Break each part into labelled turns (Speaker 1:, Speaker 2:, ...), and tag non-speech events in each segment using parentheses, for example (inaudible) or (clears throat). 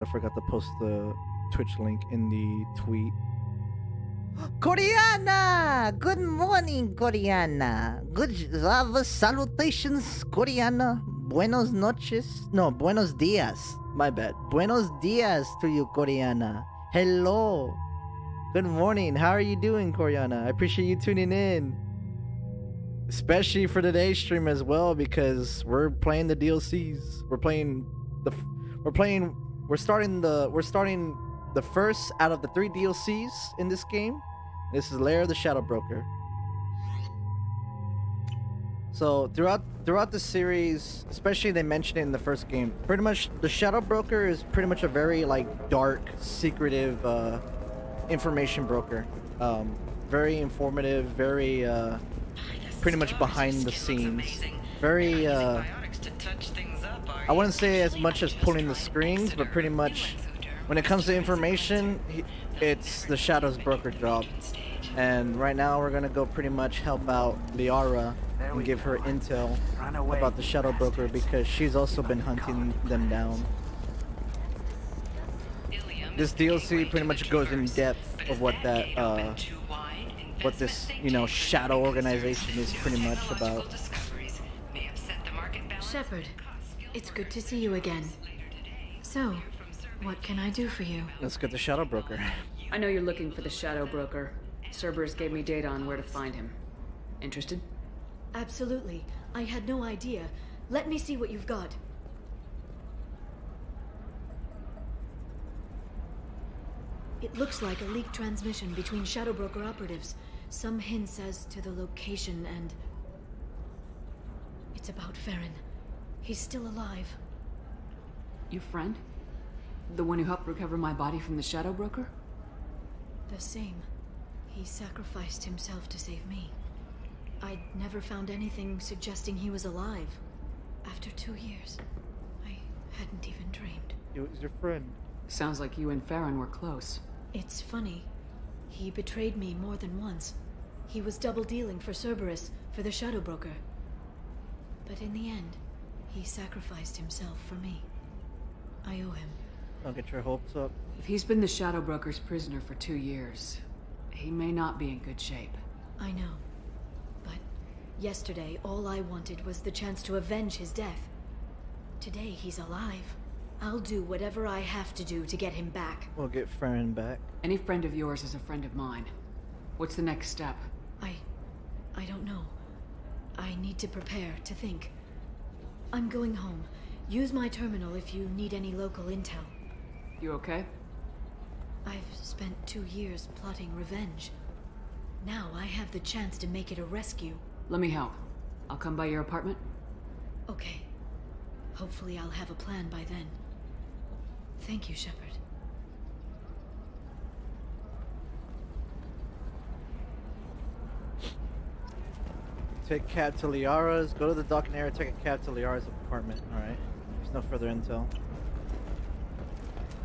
Speaker 1: I forgot to post the Twitch link in the tweet. (gasps)
Speaker 2: Koreana! Good morning, Koreana. Good job. Salutations, Koreana. Buenos noches. No, buenos dias. My bad. Buenos dias to you, Koreana. Hello. Good morning. How are you doing, Koreana? I appreciate you tuning in. Especially for today's stream as well, because we're playing the DLCs. We're playing the. We're playing. We're starting the. We're starting the first out of the three DLCs in this game. This is Lair of the Shadow Broker. So throughout throughout the series, especially they mentioned it in the first game, pretty much the Shadow Broker is pretty much a very like dark, secretive uh, information broker. Um, very informative, very uh, pretty much behind the scenes. Very uh, I wouldn't say as much as pulling the strings, but pretty much when it comes to information, it's the Shadows Broker job. And right now we're gonna go pretty much help out Liara and give her intel about the Shadow Broker because she's also been hunting them down. This DLC pretty much goes in depth of what that, uh, what this, you know, shadow organization is pretty much about.
Speaker 3: Shepard, it's good to see you again. So, what can I do for you?
Speaker 1: Let's get the Shadow Broker.
Speaker 4: I know you're looking for the Shadow Broker. Cerberus gave me data on where to find him. Interested?
Speaker 3: Absolutely. I had no idea. Let me see what you've got. It looks like a leaked transmission between Shadow Broker operatives. Some hints as to the location and... It's about Feron. He's still alive.
Speaker 4: Your friend? The one who helped recover my body from the Shadow Broker?
Speaker 3: The same. He sacrificed himself to save me. I'd never found anything suggesting he was alive. After two years, I hadn't even dreamed.
Speaker 1: It was your friend.
Speaker 4: Sounds like you and Feron were close.
Speaker 3: It's funny. He betrayed me more than once. He was double dealing for Cerberus, for the Shadow Broker. But in the end, he sacrificed himself for me. I owe him.
Speaker 1: Don't get your hopes up.
Speaker 4: If he's been the Shadow Broker's prisoner for two years, he may not be in good shape.
Speaker 3: I know. But yesterday, all I wanted was the chance to avenge his death. Today, he's alive. I'll do whatever I have to do to get him back.
Speaker 1: We'll get Feron back.
Speaker 4: Any friend of yours is a friend of mine. What's the next step?
Speaker 3: I... I don't know. I need to prepare, to think. I'm going home. Use my terminal if you need any local intel.
Speaker 4: You okay?
Speaker 3: I've spent two years plotting revenge. Now I have the chance to make it a rescue.
Speaker 4: Let me help. I'll come by your apartment.
Speaker 3: Okay. Hopefully I'll have a plan by then. Thank you, Shepard.
Speaker 1: Take cab to Liara's. Go to the docking area. Take a cab to Liara's apartment. All right. There's no further intel. All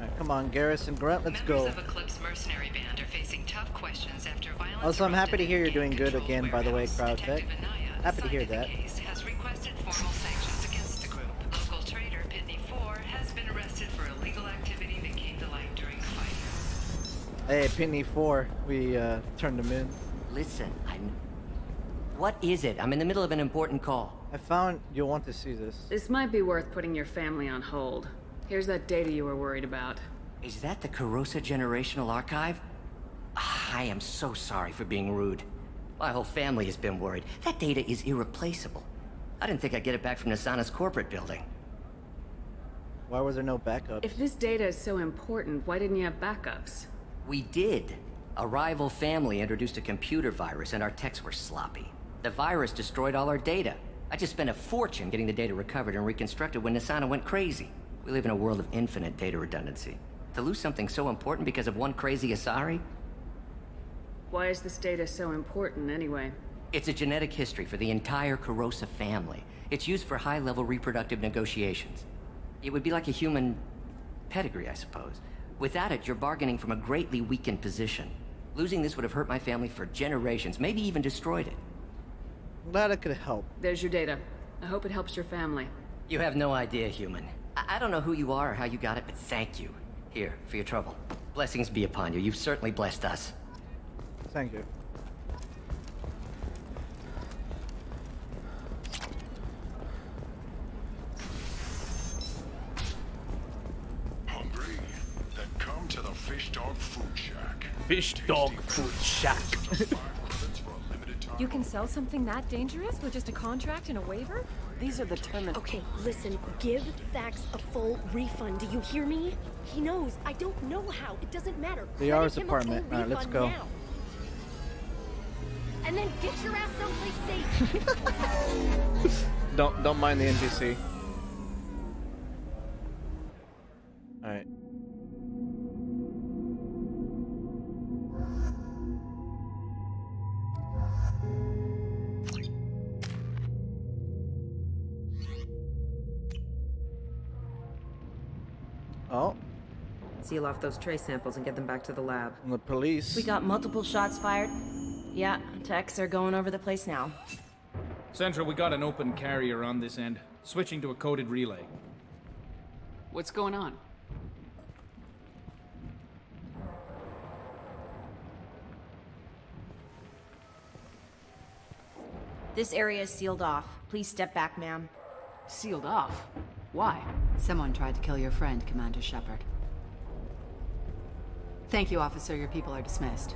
Speaker 1: right, come on, Garrison Grunt. Let's go.
Speaker 5: Members of Eclipse mercenary band are facing tough questions after violence
Speaker 1: Also, I'm happy to hear you're doing good again, by the way,
Speaker 5: warehouse.
Speaker 1: Crowd
Speaker 5: Detective
Speaker 1: Tech. Happy to hear that.
Speaker 5: has requested formal sanctions against the group. Local trader Pitne For has been arrested for illegal activity that came to light during the fight.
Speaker 1: Hey, Pitne For. We uh, turned him in.
Speaker 6: Listen, I'm... What is it? I'm in the middle of an important call.
Speaker 1: I found you'll want to see this.
Speaker 4: This might be worth putting your family on hold. Here's that data you were worried about.
Speaker 6: Is that the Carosa Generational Archive? Ah, I am so sorry for being rude. My whole family has been worried. That data is irreplaceable. I didn't think I'd get it back from Nassana's corporate building.
Speaker 1: Why was there no backup?
Speaker 4: If this data is so important, why didn't you have backups?
Speaker 6: We did. A rival family introduced a computer virus and our techs were sloppy. The virus destroyed all our data. I just spent a fortune getting the data recovered and reconstructed when Nassana went crazy. We live in a world of infinite data redundancy. To lose something so important because of one crazy Asari?
Speaker 4: Why is this data so important anyway?
Speaker 6: It's a genetic history for the entire Carosa family. It's used for high-level reproductive negotiations. It would be like a human pedigree, I suppose. Without it, you're bargaining from a greatly weakened position. Losing this would have hurt my family for generations, maybe even destroyed it.
Speaker 1: I'm glad I could help.
Speaker 4: There's your data. I hope it helps your family.
Speaker 6: You have no idea, human. I, I don't know who you are or how you got it, but thank you. Here, for your trouble. Blessings be upon you. You've certainly blessed us.
Speaker 2: Thank you.
Speaker 7: Hungry? Then come to the Fish Dog Food Shack.
Speaker 1: Fish dog food shack. (laughs)
Speaker 8: You can sell something that dangerous with just a contract and a waiver?
Speaker 9: These are the terms.
Speaker 10: Okay, listen, give Thax a full refund. Do you hear me? He knows. I don't know how. It doesn't matter.
Speaker 2: The
Speaker 10: Credit
Speaker 2: R's apartment. Alright, let's go.
Speaker 10: now. And then get your ass someplace safe. (laughs)
Speaker 2: Don't don't mind the NPC. All right. Oh,
Speaker 11: Seal off those trace samples and get them back to the lab.
Speaker 2: and the police.
Speaker 9: We got multiple shots fired. Yeah, techs are going over the place now.
Speaker 12: Central, we got an open carrier on this end. Switching to a coded relay.
Speaker 4: What's going on?
Speaker 9: This area is sealed off. Please step back, ma'am.
Speaker 4: Sealed off. Why?
Speaker 13: Someone tried to kill your friend, Commander Shepard. Thank you, officer. Your people are dismissed.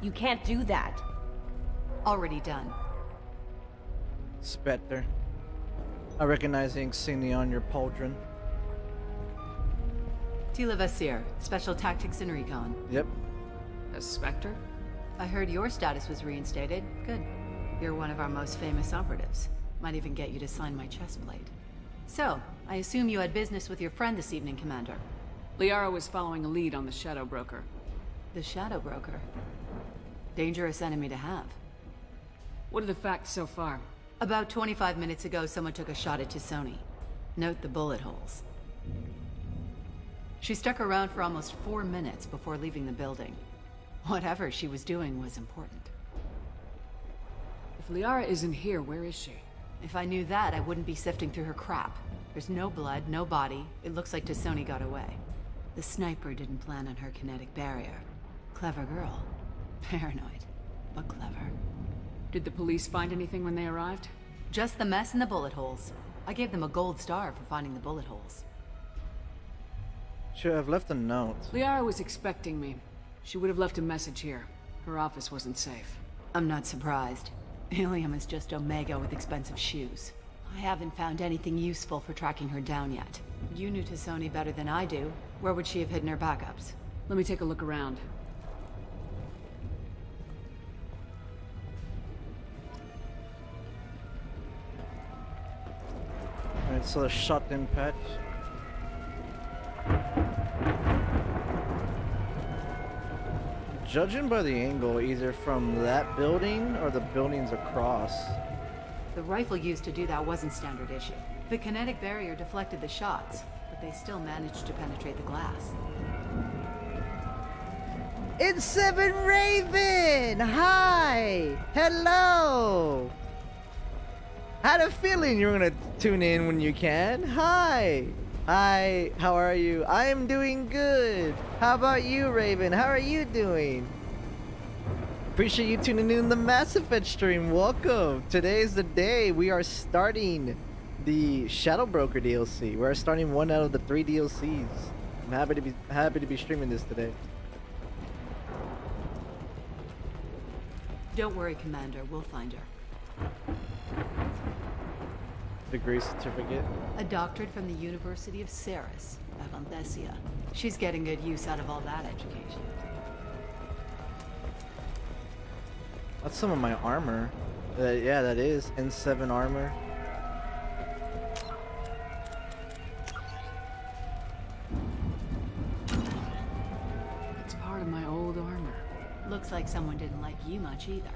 Speaker 9: You can't do that.
Speaker 13: Already done.
Speaker 2: Spectre. I recognize the insignia on your pauldron.
Speaker 13: Tela Vasir, Special Tactics and Recon.
Speaker 2: Yep.
Speaker 4: A Spectre?
Speaker 13: I heard your status was reinstated. Good. You're one of our most famous operatives. Might even get you to sign my chest plate. So, I assume you had business with your friend this evening, Commander.
Speaker 4: Liara was following a lead on the Shadow Broker.
Speaker 13: The Shadow Broker. Dangerous enemy to have.
Speaker 4: What are the facts so far?
Speaker 13: About 25 minutes ago, someone took a shot at T'Soni. Note the bullet holes. She stuck around for almost four minutes before leaving the building. Whatever she was doing was important.
Speaker 4: If Liara isn't here, where is she?
Speaker 13: If I knew that, I wouldn't be sifting through her crap. There's no blood, no body. It looks like T'Soni got away. The sniper didn't plan on her kinetic barrier. Clever girl. (laughs) Paranoid, but clever.
Speaker 4: Did the police find anything when they arrived?
Speaker 13: Just the mess and the bullet holes. I gave them a gold star for finding the bullet holes.
Speaker 2: Should have left a note.
Speaker 4: Liara was expecting me. She would have left a message here. Her office wasn't safe.
Speaker 13: I'm not surprised. Illium is just Omega with expensive shoes. I haven't found anything useful for tracking her down yet. You knew T'Soni better than I do. Where would she have hidden her backups?
Speaker 4: Let me take a look around.
Speaker 2: Alright, so the shotgun patch. Judging by the angle, either from that building or the buildings across.
Speaker 13: The rifle used to do that wasn't standard issue. The kinetic barrier deflected the shots, but they still managed to penetrate the glass.
Speaker 2: It's Seven Raven! Hi! Hello! I Had a feeling you were gonna tune in when you can. Hi! Hi, how are you? I am doing good. How about you, Raven? How are you doing? Appreciate you tuning in the Mass Effect stream. Welcome. Today is the day we are starting the Shadow Broker DLC. We're starting one out of the three DLCs. I'm happy to be happy to be streaming this today.
Speaker 13: Don't worry, Commander. We'll find her.
Speaker 2: Degree certificate.
Speaker 13: A doctorate from the University of Ceres, Avanthesia. She's getting good use out of all that education.
Speaker 2: That's some of my armor. Uh, yeah, that is N7 armor.
Speaker 4: It's part of my old armor.
Speaker 13: Looks like someone didn't like you much either.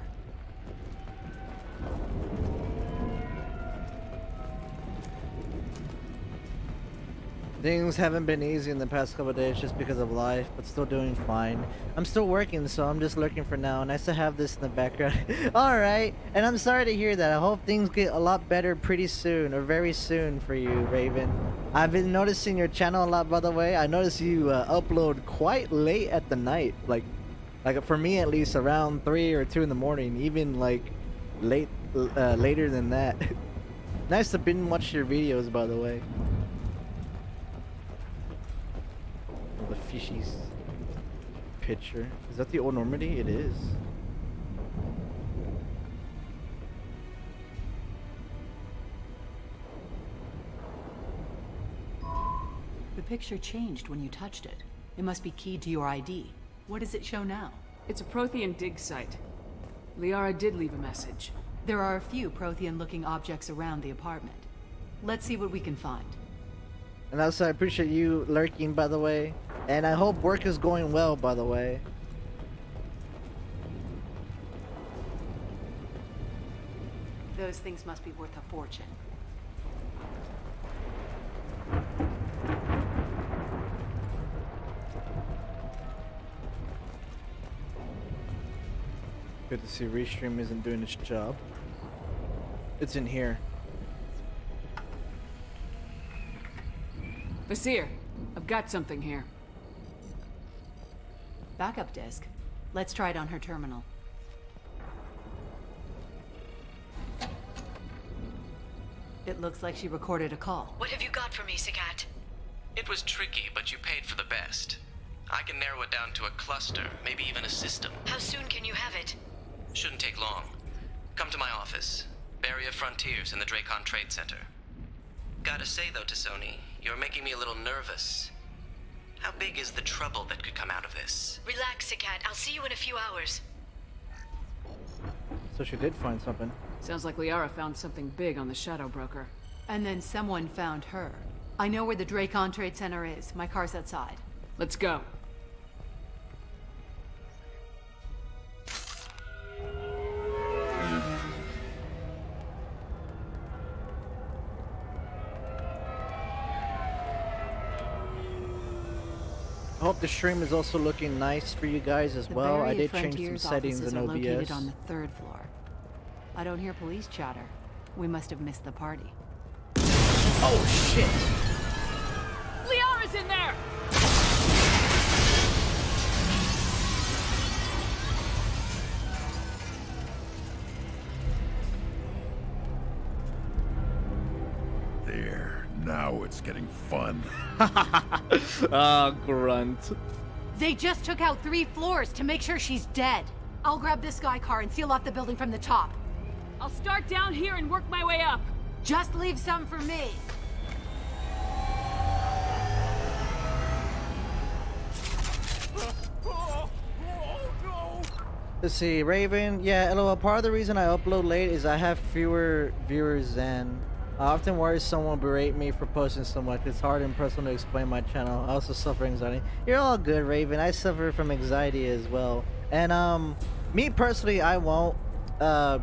Speaker 2: Things haven't been easy in the past couple days just because of life, but still doing fine. I'm still working, so I'm just lurking for now. Nice to have this in the background. (laughs) Alright, and I'm sorry to hear that. I hope things get a lot better pretty soon, or very soon for you, Raven. I've been noticing your channel a lot, by the way. I notice you uh, upload quite late at the night, like, like for me at least, around three or two in the morning, even like late, uh, later than that. (laughs) nice to binge watch your videos, by the way. The fishies picture. Is that the old Normandy? It is.
Speaker 13: The picture changed when you touched it. It must be keyed to your ID. What does it show now?
Speaker 4: It's a Prothean dig site. Liara did leave a message.
Speaker 13: There are a few Prothean-looking objects around the apartment. Let's see what we can find.
Speaker 2: And also, I appreciate you lurking, by the way. And I hope work is going well, by the way.
Speaker 13: Those things must be worth a fortune.
Speaker 2: Good to see Restream isn't doing its job. It's in here.
Speaker 4: Vasir, I've got something here.
Speaker 13: Backup disk. Let's try it on her terminal. It looks like she recorded a call.
Speaker 3: What have you got for me, Sekat?
Speaker 14: It was tricky, but you paid for the best. I can narrow it down to a cluster, maybe even a system.
Speaker 3: How soon can you have it?
Speaker 14: Shouldn't take long. Come to my office. Baria Frontiers in the Dracon Trade Center. Gotta say though, T'Soni, you're making me a little nervous. How big is the trouble that could come out of this?
Speaker 3: Relax, Sekat. I'll see you in a few hours.
Speaker 2: So she did find something.
Speaker 4: Sounds like Liara found something big on the Shadow Broker.
Speaker 13: And then someone found her. I know where the Dracon Trade Center is. My car's outside.
Speaker 4: Let's go.
Speaker 2: Hope the stream is also looking nice for you guys as
Speaker 13: The
Speaker 2: well. I did change some
Speaker 13: Frontiers
Speaker 2: settings
Speaker 13: offices
Speaker 2: in
Speaker 13: are located on the third floor. I don't hear police chatter. We must have missed the party.
Speaker 2: Oh shit!
Speaker 4: Liara's in there!
Speaker 7: There. Now it's getting fun. (laughs)
Speaker 2: Ah, grunt.
Speaker 10: They just took out three floors to make sure she's dead. I'll grab this guy car and seal off the building from the top.
Speaker 8: I'll start down here and work my way up.
Speaker 10: Just leave some for me.
Speaker 2: Let's see, Raven. Yeah, LOL. Part of the reason I upload late is I have fewer viewers than. I often worry someone berate me for posting so much. It's hard and personal to explain my channel. I also suffer anxiety. You're all good, Raven. I suffer from anxiety as well. And um, me personally, I won't. Uh,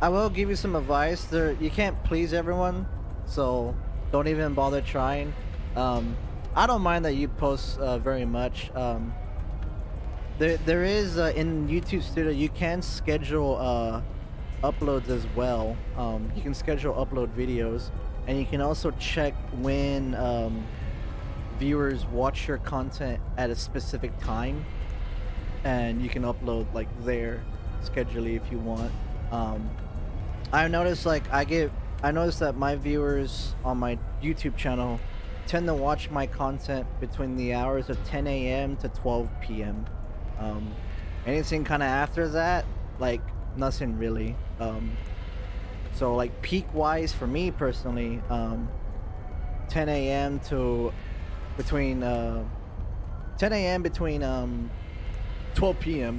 Speaker 2: I will give you some advice. There, you can't please everyone, so don't even bother trying. Um, I don't mind that you post uh, very much. Um, there, there is uh, in YouTube Studio. You can schedule uh, uploads as well. Um, you can schedule upload videos, and you can also check when um, viewers watch your content at a specific time, and you can upload like there, schedule if you want. Um, I noticed like I get, I noticed that my viewers on my YouTube channel tend to watch my content between the hours of 10 a.m. to 12 p.m. Um, anything kind of after that, like nothing really. Um, so like peak wise for me personally, um, 10 a.m. to between uh, 10 a.m. between um, 12 p.m.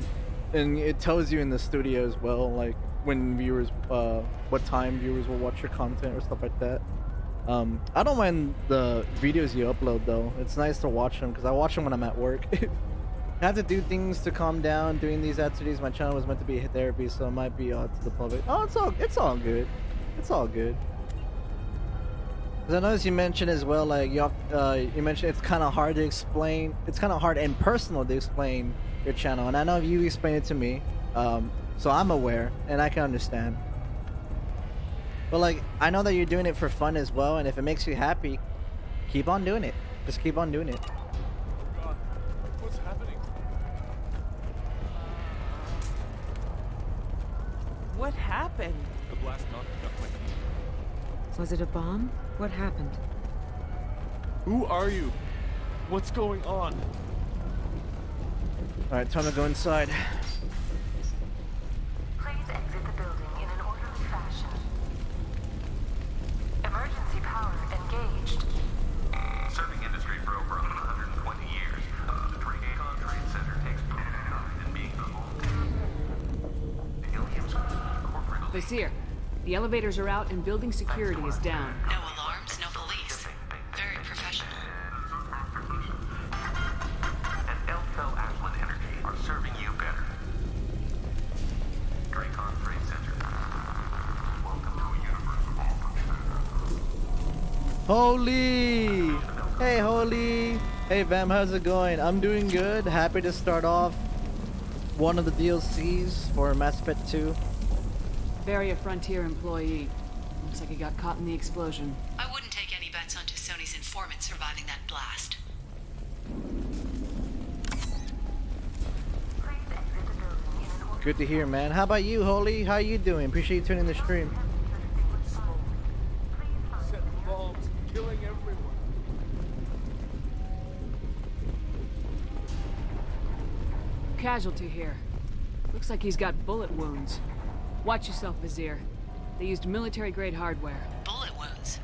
Speaker 2: and it tells you in the studio as well, like when viewers, uh, what time viewers will watch your content or stuff like that. Um, I don't mind the videos you upload though. It's nice to watch them because I watch them when I'm at work. (laughs) I have to do things to calm down doing these activities. My channel was meant to be therapy, so it might be odd to the public. Oh, it's all it's all good. It's all good. 'Cause I noticed you mentioned as well, like you uh, you mentioned it's kind of hard to explain. It's kind of hard and personal to explain your channel, and I know you explained it to me, um, so I'm aware and I can understand. But like, I know that you're doing it for fun as well, and if it makes you happy, Keep on doing it. Just keep on doing it.
Speaker 15: God, what's happening?
Speaker 16: What happened?
Speaker 15: The blast knocked out my key.
Speaker 11: Was it a bomb? What happened?
Speaker 15: Who are you? What's going on?
Speaker 2: All right, time to go inside.
Speaker 17: Please exit the building in an orderly fashion. Emergency power engaged.
Speaker 4: Vasir, the elevators are out and building security is down.
Speaker 5: No alarms, no police. Very professional.
Speaker 18: and Eldfell Ashland Energy are serving you better. Dracon Trade Center. Welcome to a universe of all
Speaker 2: Holy! Hey, Holy! Hey, Vam, how's it going? I'm doing good. Happy to start off one of the DLCs for Mass Effect 2.
Speaker 4: Baria Frontier employee. Looks like he got caught in the explosion.
Speaker 5: I wouldn't take any bets on T'Soni's informant surviving that blast.
Speaker 2: Good to hear, man. How about you, Holy? How you doing? Appreciate you tuning in the stream.
Speaker 15: Set bombs, killing everyone.
Speaker 4: Casualty here. Looks like he's got bullet wounds. Watch yourself, Vasir. They used military-grade hardware.
Speaker 5: Bullet wounds.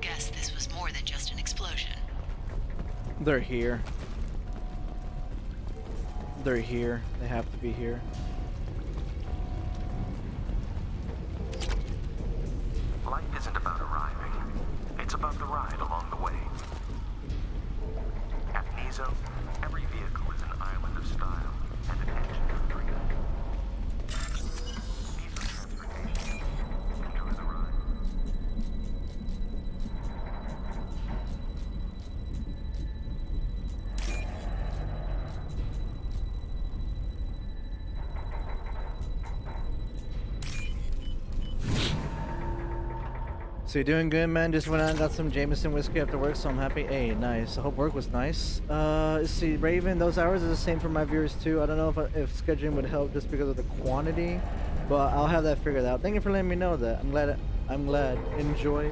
Speaker 5: Guess this was more than just an explosion.
Speaker 2: They're here. They're here. They have to be here. So you're doing good, man. Just went out and got some Jameson whiskey after work, so I'm happy. Hey, nice. I hope work was nice. Uh, see, Raven, those hours are the same for my viewers too. I don't know if, if scheduling would help just because of the quantity, but I'll have that figured out. Thank you for letting me know that. I'm glad. I'm glad. Enjoy.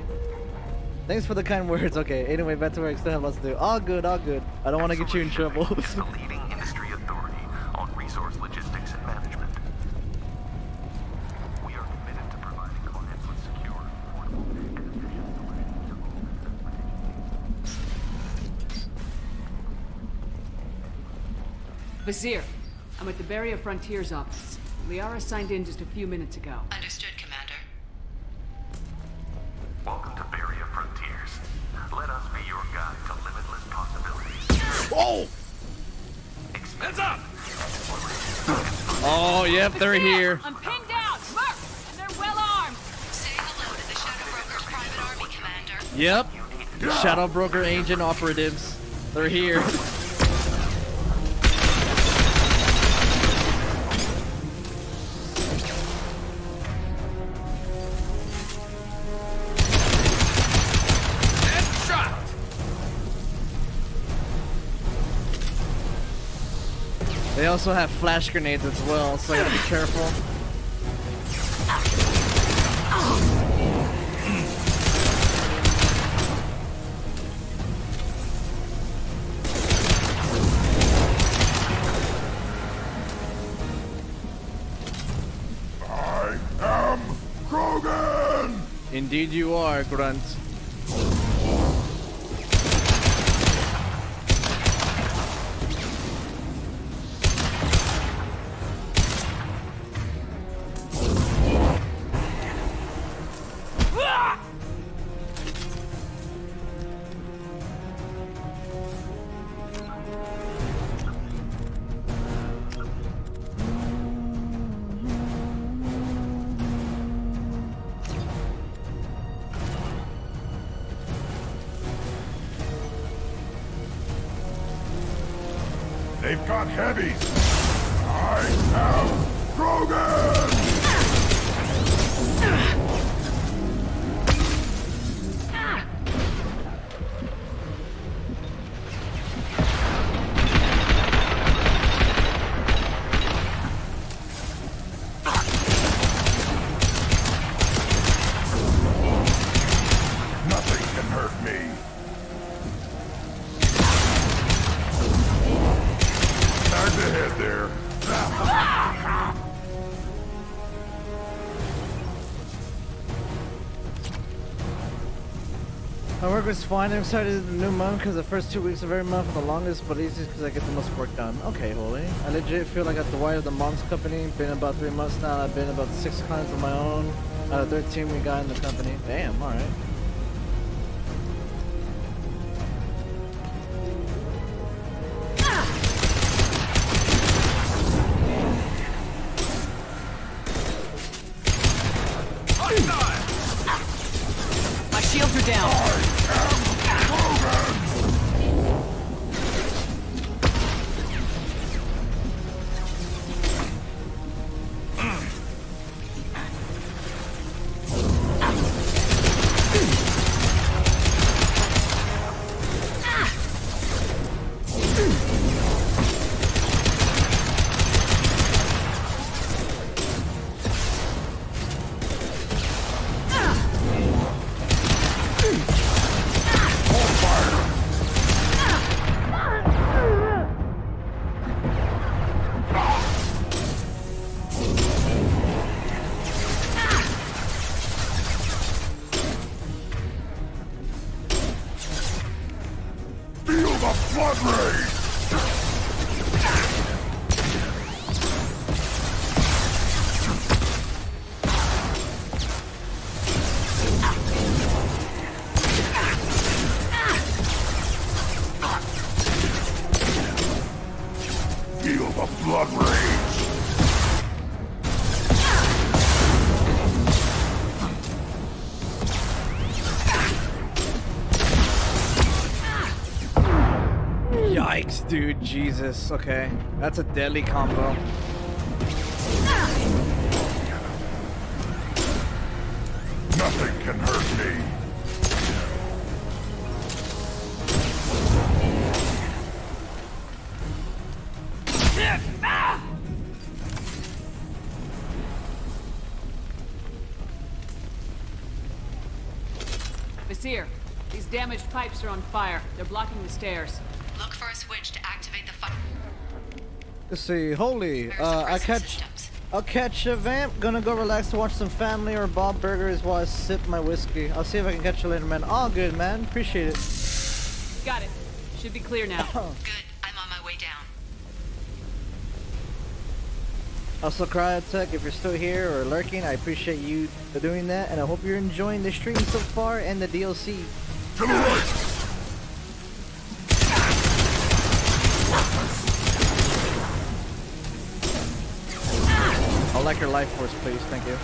Speaker 2: Thanks for the kind words. Okay. Anyway, back to work. Still have lots to do. All good. All good. I don't want to get you in trouble. (laughs)
Speaker 4: Vasir, I'm at the Baria Frontiers office. Liara signed in just a few minutes ago.
Speaker 5: Understood, Commander.
Speaker 18: Welcome to Baria Frontiers. Let us be your guide to limitless possibilities.
Speaker 2: Oh!
Speaker 18: Heads up!
Speaker 2: Oh, yep, they're here.
Speaker 8: I'm pinned down! Mark! And they're well armed!
Speaker 5: Say hello to the Shadow Broker's private army, Commander.
Speaker 2: Yep. Shadow Broker Agent Operatives. They're here. Also have flash grenades as well, so I gotta be careful.
Speaker 7: I am Krogan!
Speaker 2: Indeed you are, Grunt. Work was fine. I'm excited the new month because the first two weeks of every month are the longest, but easiest because I get the most work done. Okay, Holy. I legit feel like at the wire of the mom's company. Been about three months now. I've been about six clients of my own. Out of 13 we got in the company. Damn, alright. Yikes, dude. Jesus. Okay. That's a deadly combo.
Speaker 7: Nothing can hurt me.
Speaker 4: Vasir, these damaged pipes are on fire. They're blocking the stairs.
Speaker 2: Let's see. Holy. Uh, I catch. I'll catch a vamp. Gonna go relax to watch some family or Bob Burgers while I sip my whiskey. I'll see if I can catch you later, man. All good, man. Appreciate it.
Speaker 4: Got it. Should be clear now. (coughs)
Speaker 5: Good. I'm on my way down.
Speaker 2: Also, Cryotech, if you're still here or lurking, I appreciate you for doing that, and I hope you're enjoying the stream so far and the DLC. I'll like your life force, please. Thank you.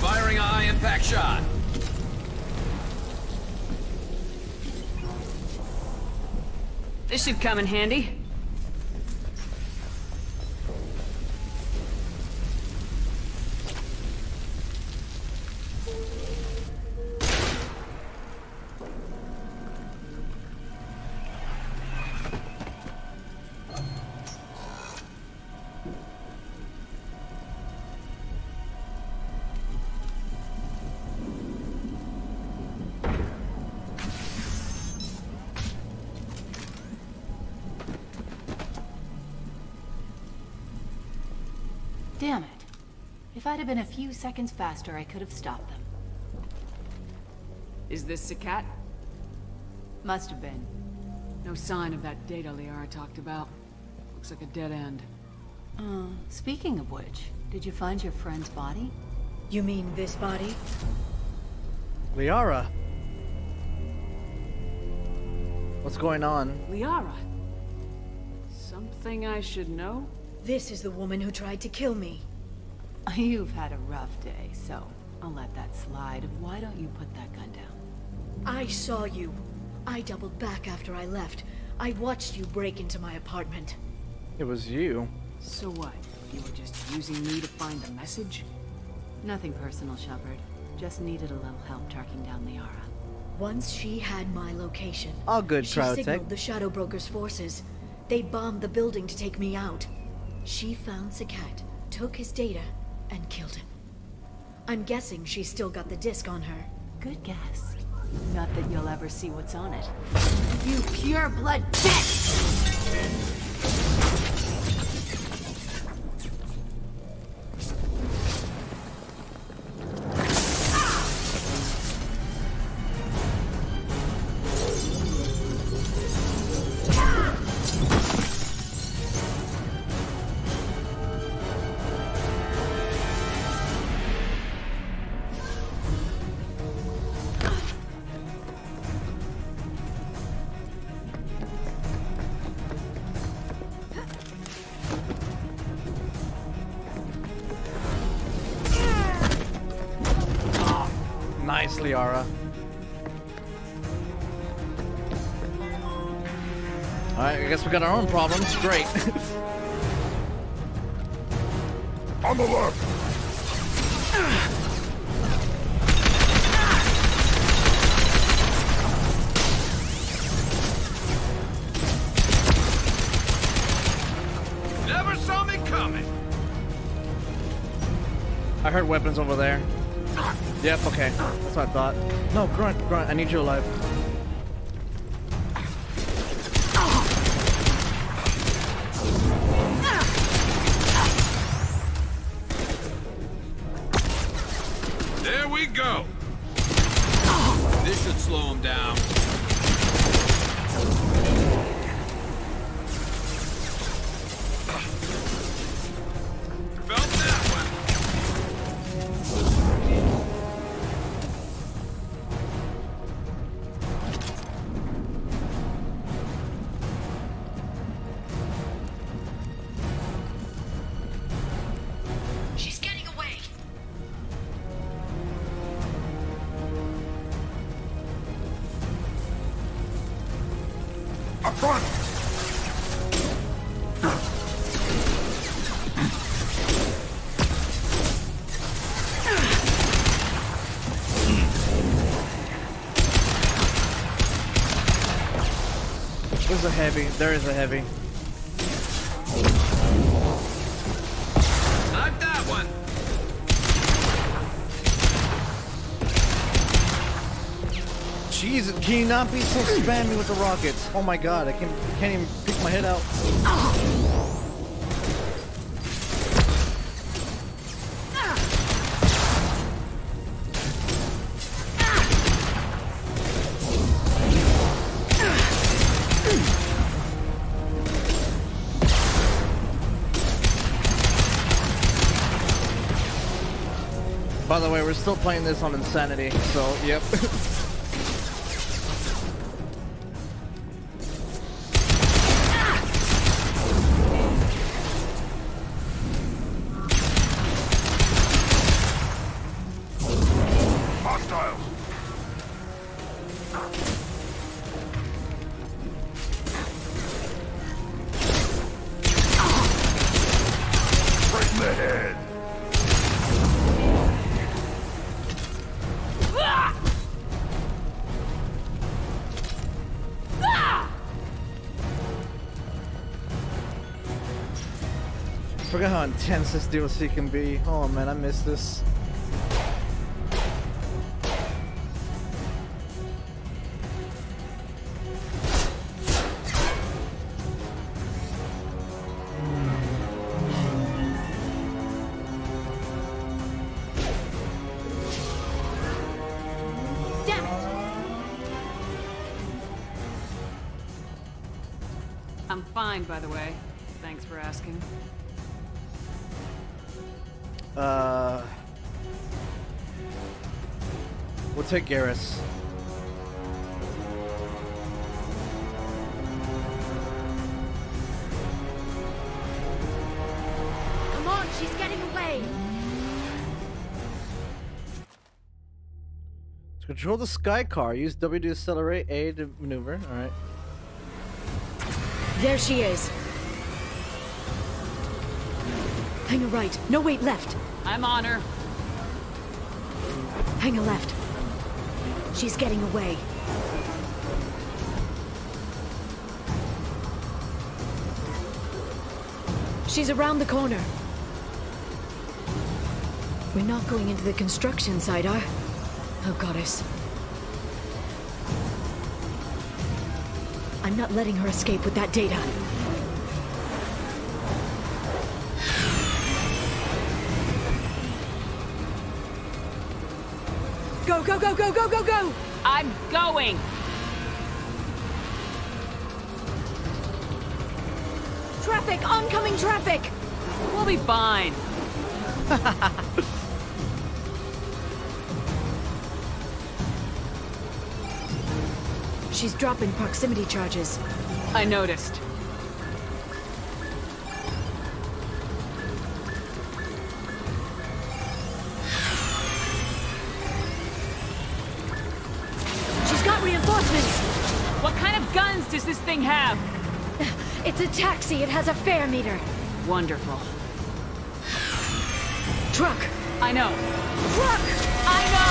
Speaker 19: Firing a high impact shot.
Speaker 4: This should come in handy.
Speaker 13: Have been a few seconds faster, I could have stopped them.
Speaker 4: Is this Sekat?
Speaker 13: Must have been.
Speaker 4: No sign of that data Liara talked about. Looks like a dead end.
Speaker 13: Uh, speaking of which, did you find your friend's body?
Speaker 3: You mean this body?
Speaker 2: Liara. What's going on?
Speaker 4: Liara? Something I should know?
Speaker 3: This is the woman who tried to kill me. (laughs)
Speaker 13: You've had a rough day, so I'll let that slide. Why don't you put that gun down?
Speaker 3: I saw you. I doubled back after I left. I watched you break into my apartment.
Speaker 2: It was you.
Speaker 4: So what? You were just using me to find the message?
Speaker 13: Nothing personal, Shepard. Just needed a little help tracking down Liara.
Speaker 3: Once she had my location,
Speaker 2: All good,
Speaker 3: she
Speaker 2: Cryotech.
Speaker 3: signaled the Shadow Broker's forces. They bombed the building to take me out. She found Sekat, took his data, and killed him. I'm guessing she's still got the disc on her.
Speaker 13: Good guess. Not that you'll ever see what's on it. You pure blood bitch!
Speaker 2: Liara. Alright, I guess we got our own problems. Great. (laughs)
Speaker 7: On the left!
Speaker 2: I. No, Grunt, Grunt, I need you alive. Heavy. There is a heavy.
Speaker 19: Not that one.
Speaker 2: Jeez, can you not be so spammy with the rockets? Oh my god, I can, can't even pick my head out. Still playing this on Insanity, so yep.
Speaker 7: Hostiles!
Speaker 2: Intense this DLC can be. Oh man, I miss this.
Speaker 4: I'm fine, by the way. Thanks for asking.
Speaker 2: Take Garrus.
Speaker 10: Come on, she's getting away!
Speaker 2: To control the sky car, use W to accelerate, A to maneuver. All right.
Speaker 3: There she is. Hang a right. No, wait, left.
Speaker 4: I'm on her.
Speaker 3: Hang a left. She's getting away. She's around the corner. We're not going into the construction site, are? Oh, goddess. I'm not letting her escape with that data.
Speaker 4: I'm going!
Speaker 3: Traffic! Oncoming traffic!
Speaker 4: We'll be fine. (laughs)
Speaker 3: She's dropping proximity charges.
Speaker 4: I noticed.
Speaker 3: A. It has a fare meter.
Speaker 4: Wonderful.
Speaker 3: Truck!
Speaker 4: I know.
Speaker 3: Truck!
Speaker 4: I know!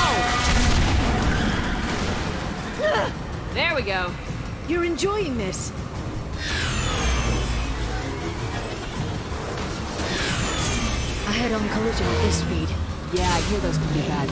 Speaker 4: There we go.
Speaker 3: You're enjoying this. I head-on collision at this speed.
Speaker 4: Yeah, I hear those can be bad.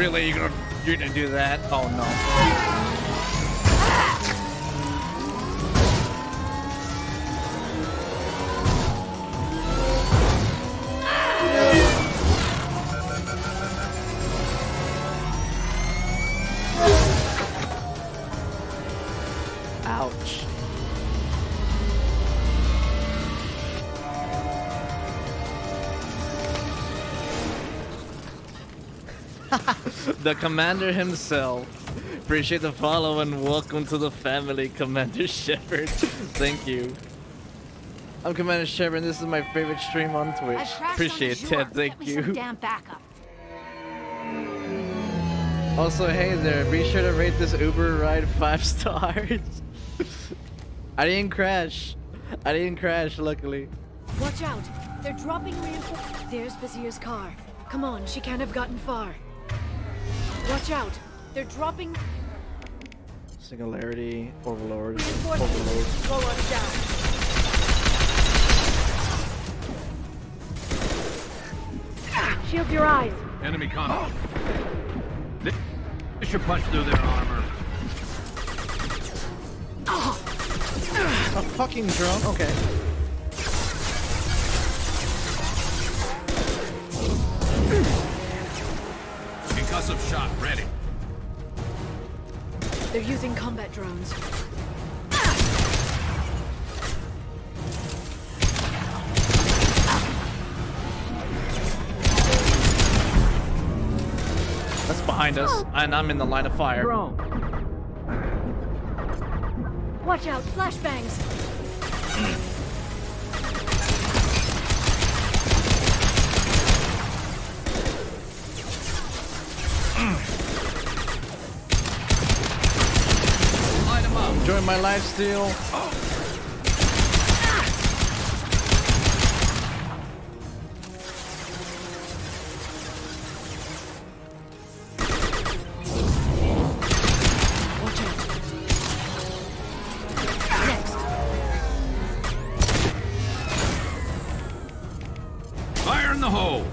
Speaker 2: Really? You're gonna you're gonna do that? Oh no. The commander himself. Appreciate the follow and welcome to the family, Commander (laughs) Shepard. Thank you. I'm Commander Shepard and this is my favorite stream on Twitch. Appreciate it, Ted. Thank you.
Speaker 10: Damn backup.
Speaker 2: Also, hey there, be sure to rate this Uber ride five (laughs) stars. I didn't crash. I didn't crash, luckily.
Speaker 3: Watch out. They're dropping reinforcements. There's Vasir's car. Come on, she can't have gotten far. Watch out. They're dropping
Speaker 2: Singularity, Overlord,
Speaker 3: reinforcements.
Speaker 2: Overload.
Speaker 3: Slow us down. Shield your eyes.
Speaker 18: Enemy contact. This this should punch through their armor.
Speaker 2: A fucking drone? Okay.
Speaker 19: Concussive shot ready.
Speaker 3: They're using combat drones.
Speaker 2: That's behind us, and I'm in the line of fire.
Speaker 3: Watch out, flashbangs. (clears throat)
Speaker 2: my life steal.
Speaker 3: Watch out. Next.
Speaker 19: Fire in the hole.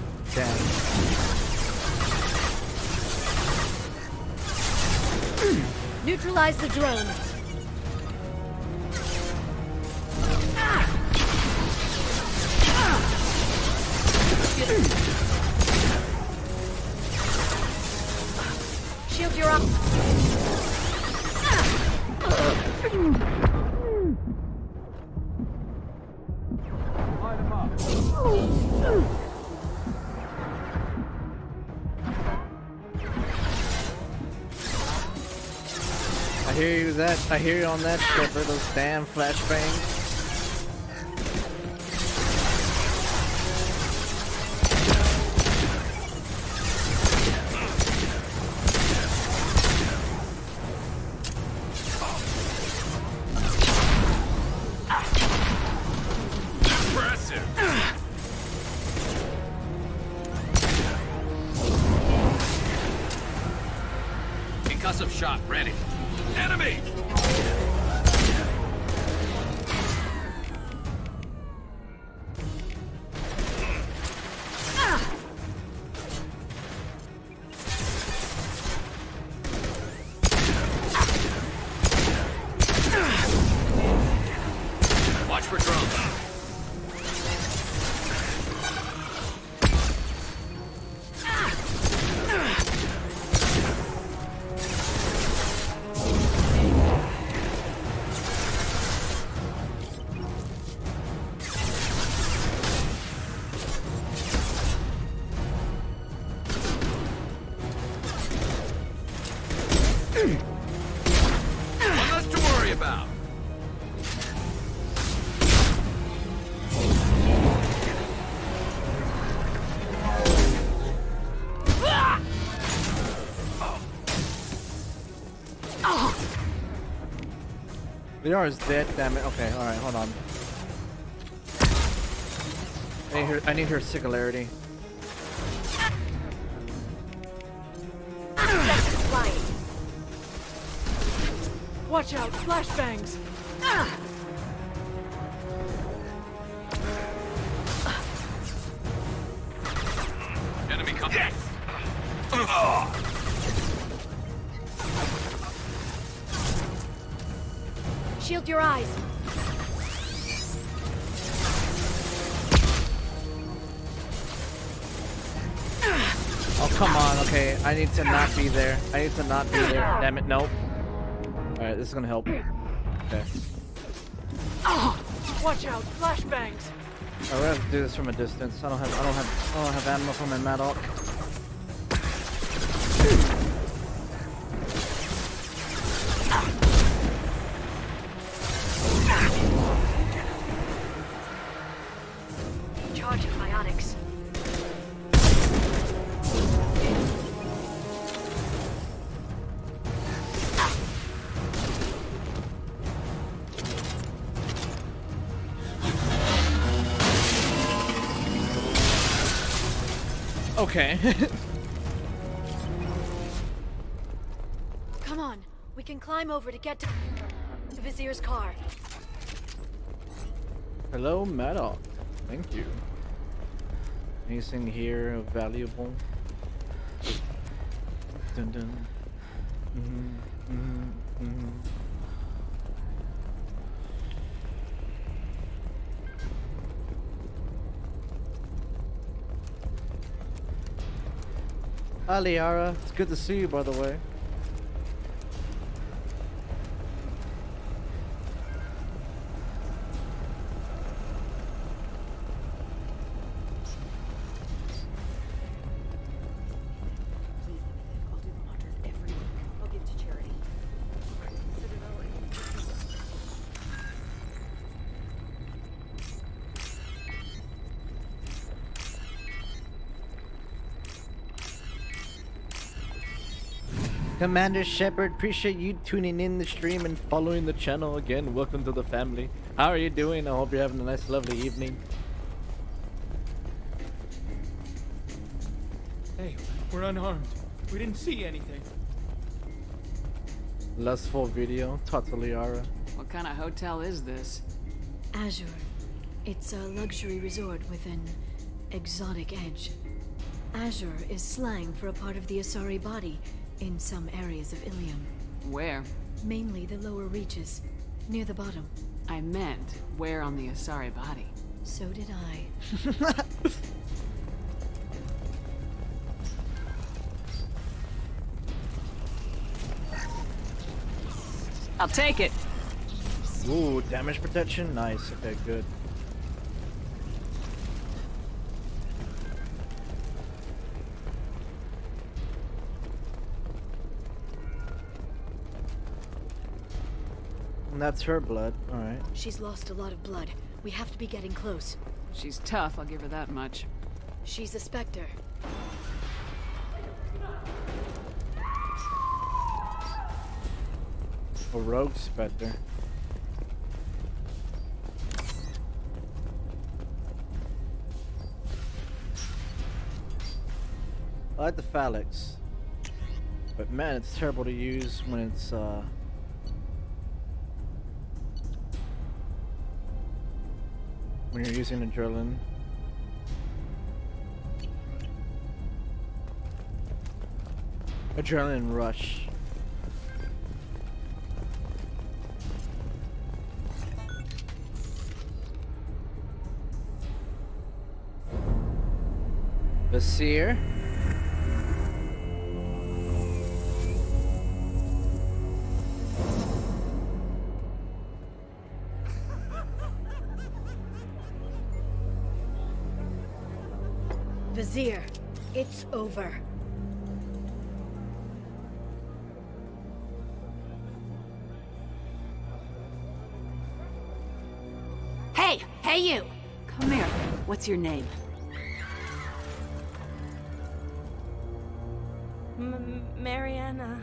Speaker 3: Neutralize the drone.
Speaker 2: I hear you that. I hear you on that, Shepard. Those damn flashbangs. Liara's dead, damn it. Okay, alright, hold on. I need her, I need her singularity. To not be there. Damn it, nope. Alright, this is gonna help. Okay.
Speaker 16: Watch out, flashbangs!
Speaker 2: Alright, we're have to do this from a distance. I don't have I don't have I don't have ammo for my
Speaker 10: Mattock.
Speaker 2: Okay. (laughs)
Speaker 10: Come on, we can climb over to get to the Vasir's car.
Speaker 2: Hello, Mattock. Thank you. Anything here valuable? Dun dun. Mhm, mhm, Hi, Liara. It's good to see you, by the way. Commander Shepard, appreciate you tuning in the stream and following the channel again. Welcome to the family. How are you doing? I hope you're having a nice, lovely evening.
Speaker 12: Hey, we're unarmed. We didn't see anything.
Speaker 2: Lustful video, Tataliara.
Speaker 4: What kind of hotel is this?
Speaker 3: Azure. It's a luxury resort with an exotic edge. Azure is slang for a part of the Asari body in some areas of Illium.
Speaker 4: Where?
Speaker 3: Mainly the lower reaches, near the bottom.
Speaker 4: I meant, where on the Asari body?
Speaker 3: So did I.
Speaker 4: I'll take it.
Speaker 2: Ooh, damage protection? Nice. Okay, good. That's her blood. Alright.
Speaker 3: She's lost a lot of blood. We have to be getting close.
Speaker 4: She's tough, I'll give her that much.
Speaker 3: She's a Spectre.
Speaker 2: A rogue specter. I like the phalanx. But man, it's terrible to use when it's uh when you're using adrenaline. Adrenaline rush. Vasir.
Speaker 10: Over.
Speaker 13: Hey! Hey, you! Come here. What's your name?
Speaker 8: M Mariana.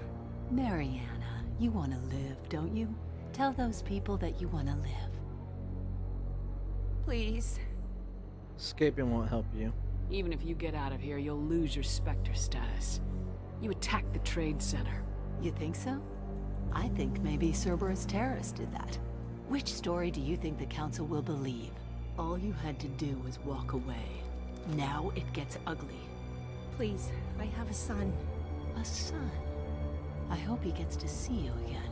Speaker 13: Mariana, you want to live, don't you? Tell those people that you want to live.
Speaker 8: Please.
Speaker 2: Escaping won't help you.
Speaker 4: Even if you get out of here, you'll lose your Spectre status. You attacked the trade center.
Speaker 13: You think so? I think maybe Cerberus terrorists did that. Which story do you think the Council will believe? All you had to do was walk away. Now it gets ugly.
Speaker 8: Please, I have a son.
Speaker 13: A son? I hope he gets to see you again.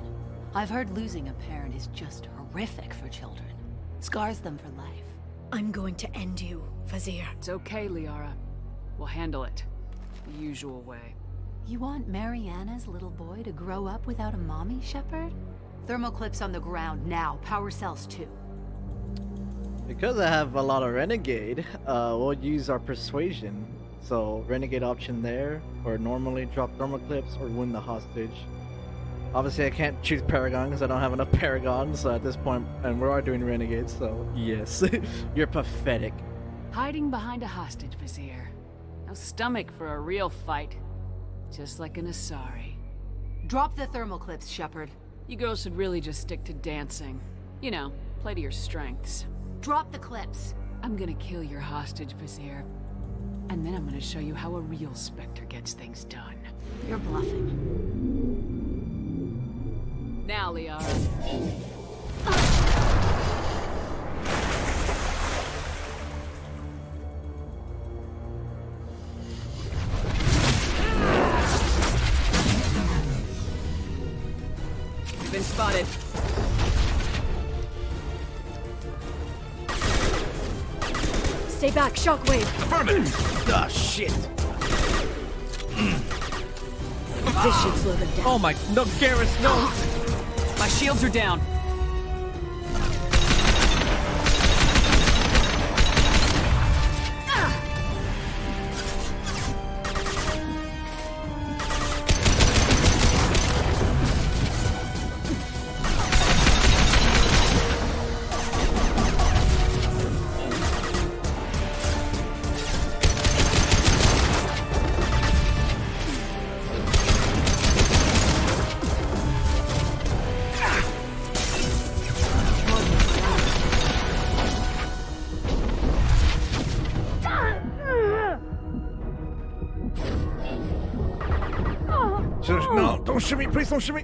Speaker 13: I've heard losing a parent is just horrific for children. Scars them for life.
Speaker 10: I'm going to end you, Vasir.
Speaker 4: It's okay, Liara. We'll handle it. The usual way.
Speaker 13: You want Mariana's little boy to grow up without a mommy, Shepard? Thermal clips on the ground now. Power cells too.
Speaker 2: Because I have a lot of Renegade, uh, we'll use our Persuasion. So, Renegade option there, or normally drop thermal clips or win the hostage. Obviously, I can't choose Paragon because I don't have enough Paragons at this point, and we are doing Renegade, so yes. (laughs) You're pathetic.
Speaker 4: Hiding behind a hostage, Vasir. No stomach for a real fight. Just like an Asari.
Speaker 13: Drop the thermal clips, Shepard.
Speaker 4: You girls should really just stick to dancing. You know, play to your strengths.
Speaker 13: Drop the clips.
Speaker 4: I'm gonna kill your hostage, Vasir. And then I'm gonna show you how a real Spectre gets things done.
Speaker 13: You're bluffing.
Speaker 4: Now, Liara. Been spotted.
Speaker 10: Stay back, Shockwave.
Speaker 2: Ah, shit.
Speaker 10: This should slow them down.
Speaker 2: Oh my, no, Garrus, no.
Speaker 4: My shields are down.
Speaker 2: Shoot me,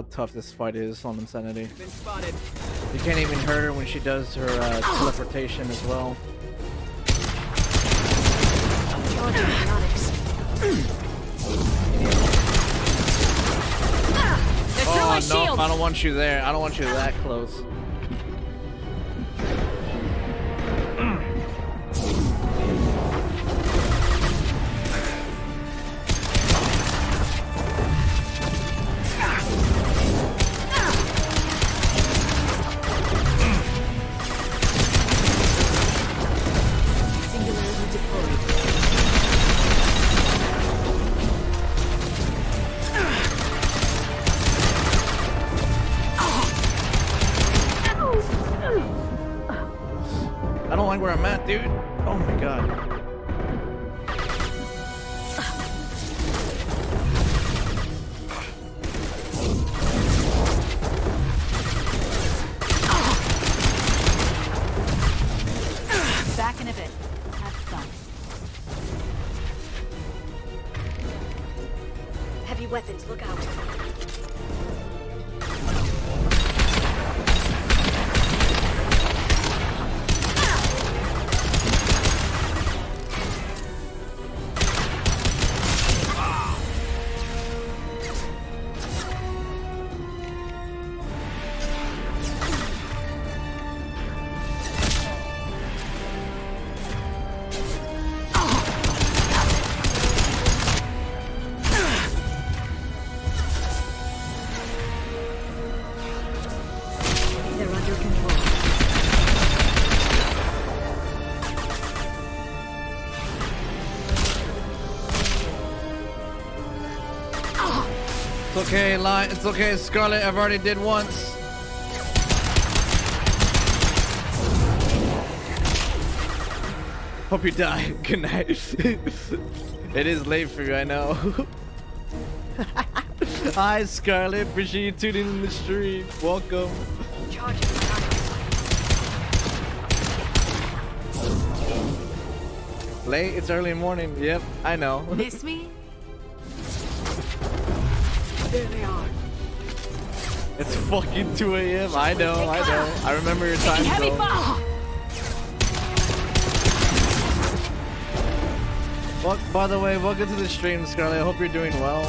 Speaker 2: how tough this fight is on Insanity. You can't even hurt her when she does her uh, teleportation as well.
Speaker 3: Charging Onyx.
Speaker 4: They're through
Speaker 2: Oh no,
Speaker 4: shield.
Speaker 2: I don't want you there. I don't want you that close. Okay, Lion. It's okay, Scarlet. I've already did once. Hope you die. (laughs) Good night. (laughs) it is late for you, I know. (laughs) Hi, Scarlet. Appreciate you tuning in the stream. Welcome. Late? It's early morning. Yep, I know.
Speaker 13: Miss me?
Speaker 16: There they are.
Speaker 2: It's fucking 2 a.m. I know, I know. I remember your time zone. Well, by the way, welcome to the stream, Scarlet. I hope you're doing well.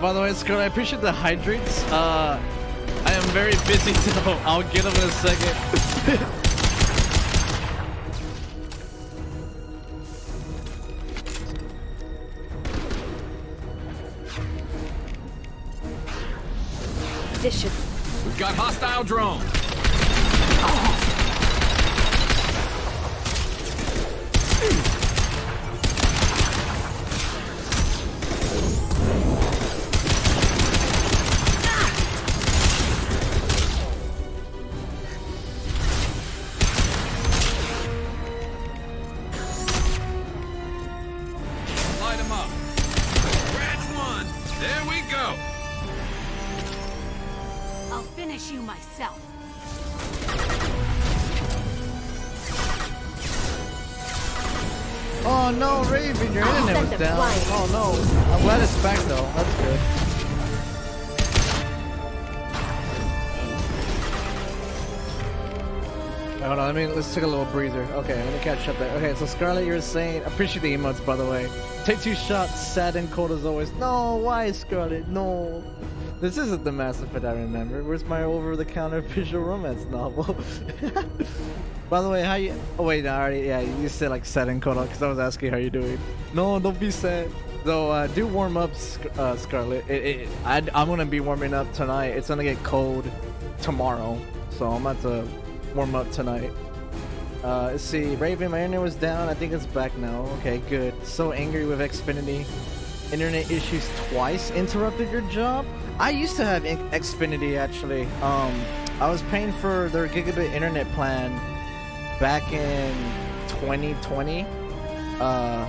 Speaker 2: By the way, Scarlet, I appreciate the hydrates. Uh, I am very busy, (laughs) so I'll get them in a second. (laughs) Scarlet, you're saying appreciate the emotes by the way. Take two shots, sad and cold as always. No, why Scarlet? No. This isn't the Mass Effect I remember. Where's my over-the-counter (laughs) visual romance novel? (laughs) By the way, how you? Oh wait, no, I already. Yeah, you said like sad and cold because I was asking how you doing. No, don't be sad. So uh, do warm up, Sc- uh, Scarlet. It, it, I, I'm gonna be warming up tonight. It's gonna get cold tomorrow, so I'm about to warm up tonight. Uh, let's see. Raven, my internet was down. I think it's back now. Okay, good. So angry with Xfinity. Internet issues twice interrupted your job. I used to have Xfinity actually. Um, I was paying for their gigabit internet plan back in 2020. Uh,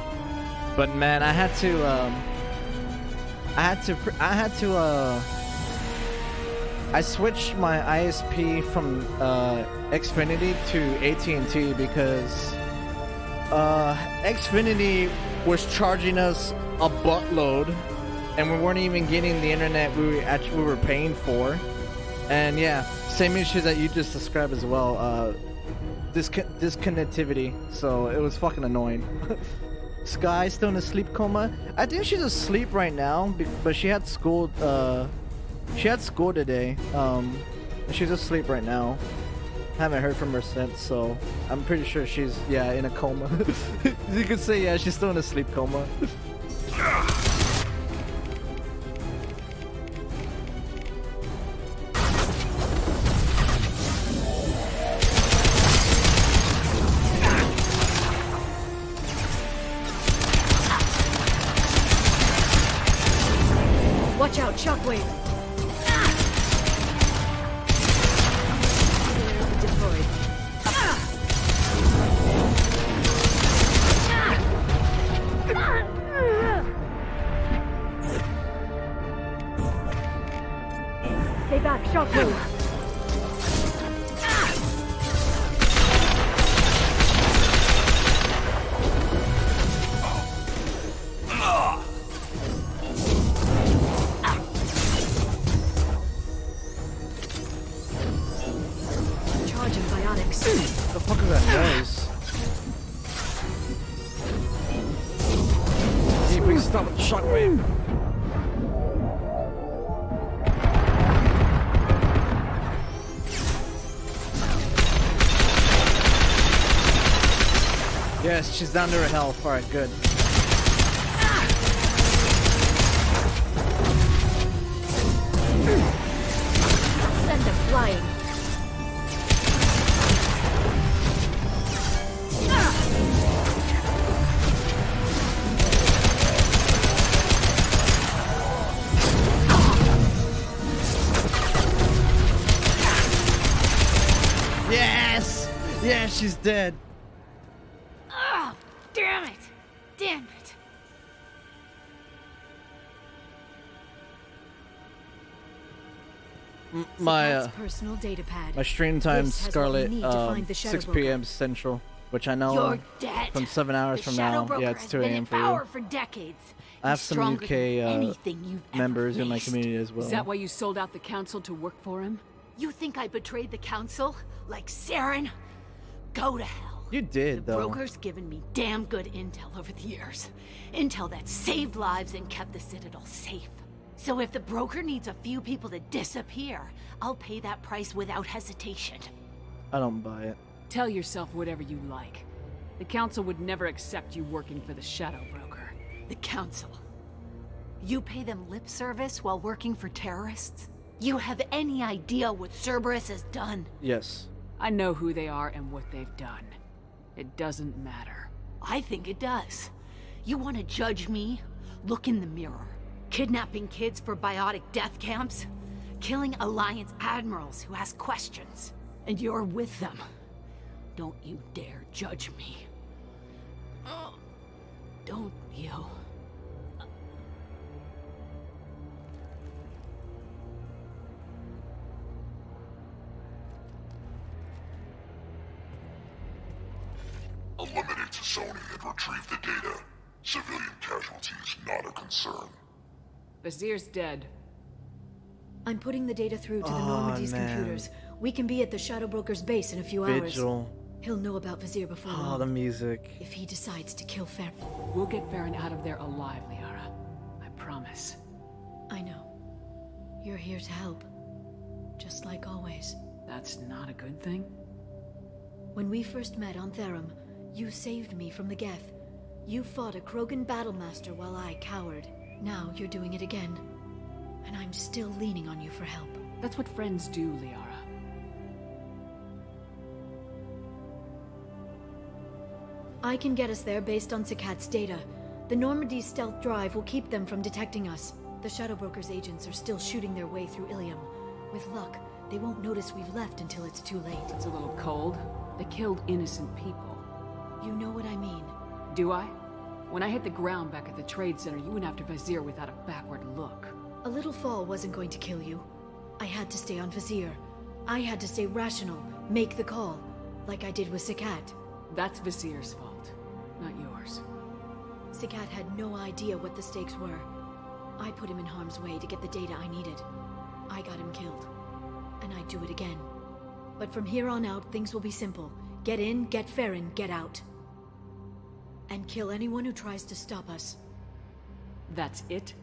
Speaker 2: but man, I had to. Um, I had to. I had to. Uh, I switched my ISP from uh, Xfinity to AT&T because uh, Xfinity was charging us a buttload, and we weren't even getting the internet we were actually we were paying for. And yeah, same issues that you just described as well. Uh, disc- disconnectivity. So it was fucking annoying. (laughs) Sky still in a sleep coma. I think she's asleep right now, but she had school. Uh, she had school today. Um, she's asleep right now. Haven't heard from her since, so I'm pretty sure she's yeah in a coma. (laughs) you could say yeah, she's still in a sleep coma. (laughs) she's down to her health. Alright, good.
Speaker 3: Send them flying.
Speaker 2: Yes! Yeah, she's dead. My uh,
Speaker 13: personal data pad.
Speaker 2: my stream time
Speaker 13: This has what we
Speaker 2: Scarlet um,
Speaker 13: find the Shadow
Speaker 2: 6 p.m. Central, which I know from seven hours
Speaker 13: the
Speaker 2: from
Speaker 13: Shadow
Speaker 2: now.
Speaker 13: Broker
Speaker 2: Yeah, it's
Speaker 13: has
Speaker 2: 2
Speaker 13: been in
Speaker 2: a.m. for
Speaker 13: power
Speaker 2: you.
Speaker 13: for decades.
Speaker 2: I have some UK uh,
Speaker 13: anything you've
Speaker 2: members in my community as well.
Speaker 4: Is that why you sold out the council to work for him?
Speaker 13: You think I betrayed the council? Like Saren? Go to hell.
Speaker 2: You did though.
Speaker 13: Broker's given me damn good intel over the years. Intel that saved lives and kept the Citadel safe. So if the broker needs a few people to disappear, I'll pay that price without hesitation.
Speaker 2: I don't buy it.
Speaker 4: Tell yourself whatever you like. The council would never accept you working for the Shadow Broker.
Speaker 13: The Council. You pay them lip service while working for terrorists? You have any idea what Cerberus has done?
Speaker 2: Yes.
Speaker 4: I know who they are and what they've done. It doesn't matter.
Speaker 13: I think it does. You want to judge me? Look in the mirror. Kidnapping kids for biotic death camps? Killing Alliance admirals who ask questions? And you're with them. Don't you dare judge me. Oh, Don't you?
Speaker 16: Unlimited
Speaker 7: T'Soni and retrieve the data. Civilian casualties not a concern.
Speaker 4: Vasir's dead.
Speaker 3: I'm putting the data through to the
Speaker 2: Aw,
Speaker 3: Normandy's
Speaker 2: man.
Speaker 3: computers. We can be at the Shadow Broker's base in a few
Speaker 2: Vigil.
Speaker 3: hours. He'll know about Vasir before
Speaker 2: Oh,
Speaker 3: long.
Speaker 2: the music.
Speaker 3: If he decides to kill Feron.
Speaker 4: We'll get Feron out of there alive, Liara. I promise.
Speaker 3: I know. You're here to help. Just like always.
Speaker 4: That's not a good thing.
Speaker 3: When we first met on Therum, you saved me from the Geth. You fought a Krogan battlemaster while I cowered. Now you're doing it again. And I'm still leaning on you for help.
Speaker 4: That's what friends do, Liara.
Speaker 3: I can get us there based on Sekat's data. The Normandy's stealth drive will keep them from detecting us. The Shadow Broker's agents are still shooting their way through Illium. With luck, they won't notice we've left until it's too late.
Speaker 4: It's a little cold. They killed innocent people.
Speaker 3: You know what I mean.
Speaker 4: Do I? When I hit the ground back at the trade center, you went after Vasir without a backward look.
Speaker 3: A little fall wasn't going to kill you. I had to stay on Vasir. I had to stay rational, make the call, like I did with Sekat.
Speaker 4: That's Vasir's fault, not yours.
Speaker 3: Sekat had no idea what the stakes were. I put him in harm's way to get the data I needed. I got him killed. And I'd do it again. But from here on out, things will be simple. Get in, get Feron, get out. And kill anyone who tries to stop us.
Speaker 4: That's it?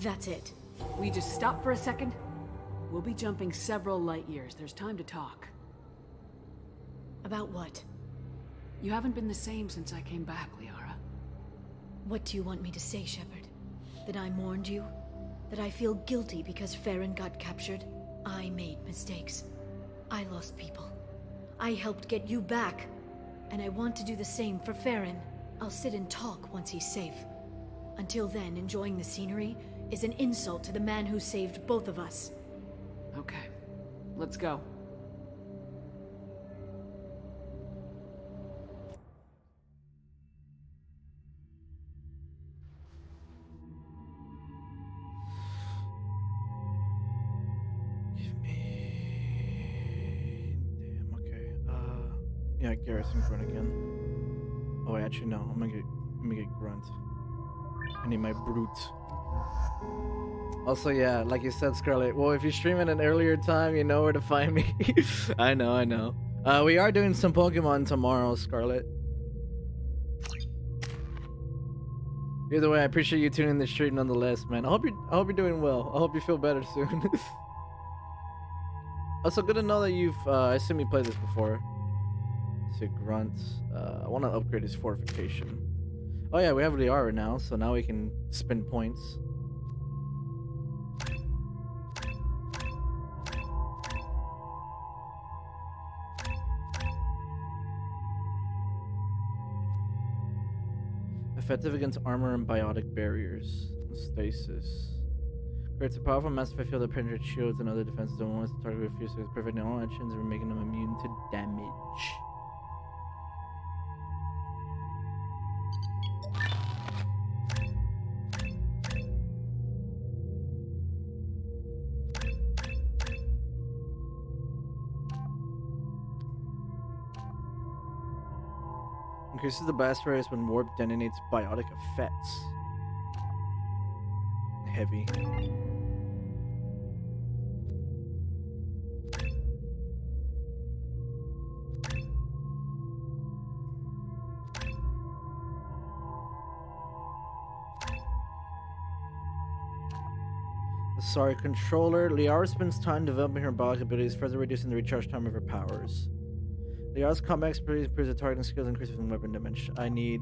Speaker 3: That's it.
Speaker 4: We just stop for a second? We'll be jumping several light years. There's time to talk.
Speaker 3: About what?
Speaker 4: You haven't been the same since I came back, Liara.
Speaker 3: What do you want me to say, Shepard? That I mourned you? That I feel guilty because Feron got captured? I made mistakes. I lost people. I helped get you back. And I want to do the same for Feron. I'll sit and talk once he's safe. Until then, enjoying the scenery is an insult to the man who saved both of us.
Speaker 4: Okay. Let's go.
Speaker 2: Actually, no. I'm gonna get, I'm gonna get Grunt. I need my Brute. Also, yeah, like you said, Scarlet. Well, if you stream at an earlier time, you know where to find me. (laughs) I know, I know. Uh, we are doing some Pokemon tomorrow, Scarlet. Either way, I appreciate you tuning in the stream nonetheless, man. I hope you, I hope you're doing well. I hope you feel better soon. (laughs) also, good to know that you've. Uh, I assume you played this before. So Grunt. Uh, I want to upgrade his fortification. Oh yeah, we have Liara now, so now we can spend points. Effective against armor and biotic barriers. Stasis. Creates a powerful massive field that penetrates shields and other defenses that once to target refuses, preventing all actions and making them immune to damage. Increases the blast radius when warp detonates biotic effects. Heavy. Sorry, controller. Liara spends time developing her biotic abilities, further reducing the recharge time of her powers. Liara's combat expertise improves the targeting skills increases in weapon damage. I need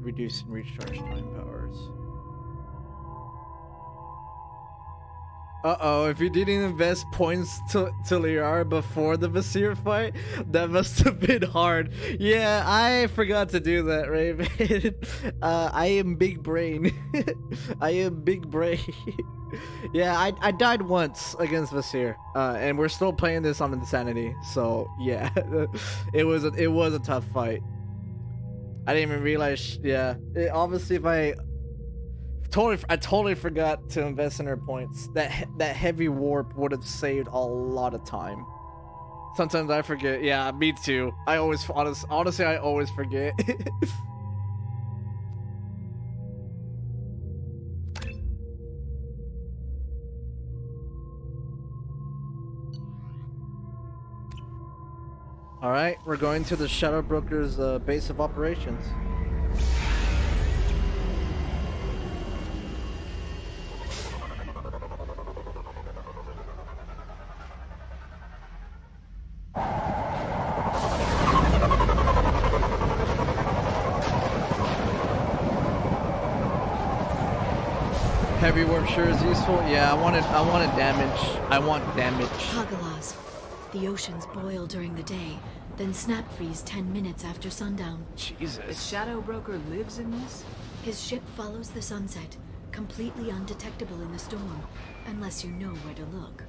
Speaker 2: reduced and recharge time powers. Uh oh, if you didn't invest points to, to Liara before the Vasir fight, that must have (laughs) been hard. Yeah, I forgot to do that, Raven. (laughs) uh, I am big brain. (laughs) I am big brain. yeah, I, I died once against Vasir, uh, and we're still playing this on Insanity. So yeah, it was a, it was a tough fight. I didn't even realize. Yeah, it, obviously, if I Totally, I totally forgot to invest in her points. That that heavy warp would have saved a lot of time. Sometimes I forget. Yeah, me too. I always honest, honestly I always forget. (laughs) All right, we're going to the Shadow Broker's uh, base of operations. Sure is useful. Yeah, I wanted I wanted damage. I want damage.
Speaker 3: Hagalaz. The oceans boil during the day, then snap freeze 10 minutes after sundown. Jesus.
Speaker 4: The Shadow Broker lives in this?
Speaker 3: His ship follows the sunset, completely undetectable in the storm, unless you know where to look.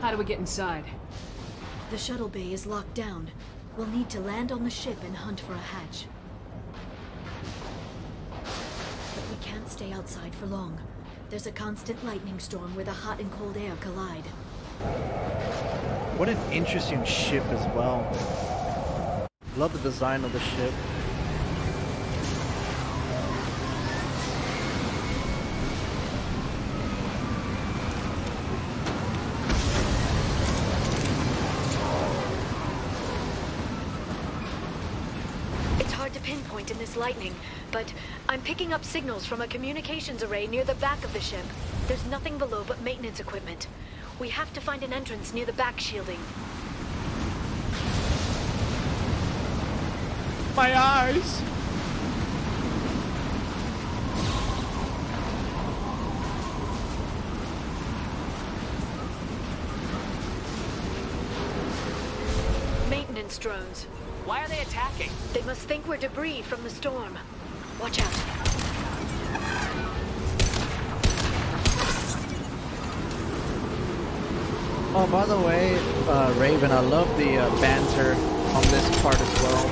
Speaker 4: How do we get inside?
Speaker 3: The shuttle bay is locked down. We'll need to land on the ship and hunt for a hatch. Can't stay outside for long. There's a constant lightning storm where the hot and cold air collide.
Speaker 2: What an interesting ship as well. Love the design of the ship.
Speaker 16: It's hard to pinpoint in this lightning, but I'm picking up signals from a communications array near the back of the ship. There's nothing below but maintenance equipment. We have to find an entrance near the back shielding.
Speaker 15: My eyes!
Speaker 16: Maintenance drones.
Speaker 4: Why are they attacking?
Speaker 16: They must think we're debris from the storm. Watch out.
Speaker 2: Oh, by the way, uh, Raven, I love the uh, banter on this part as well.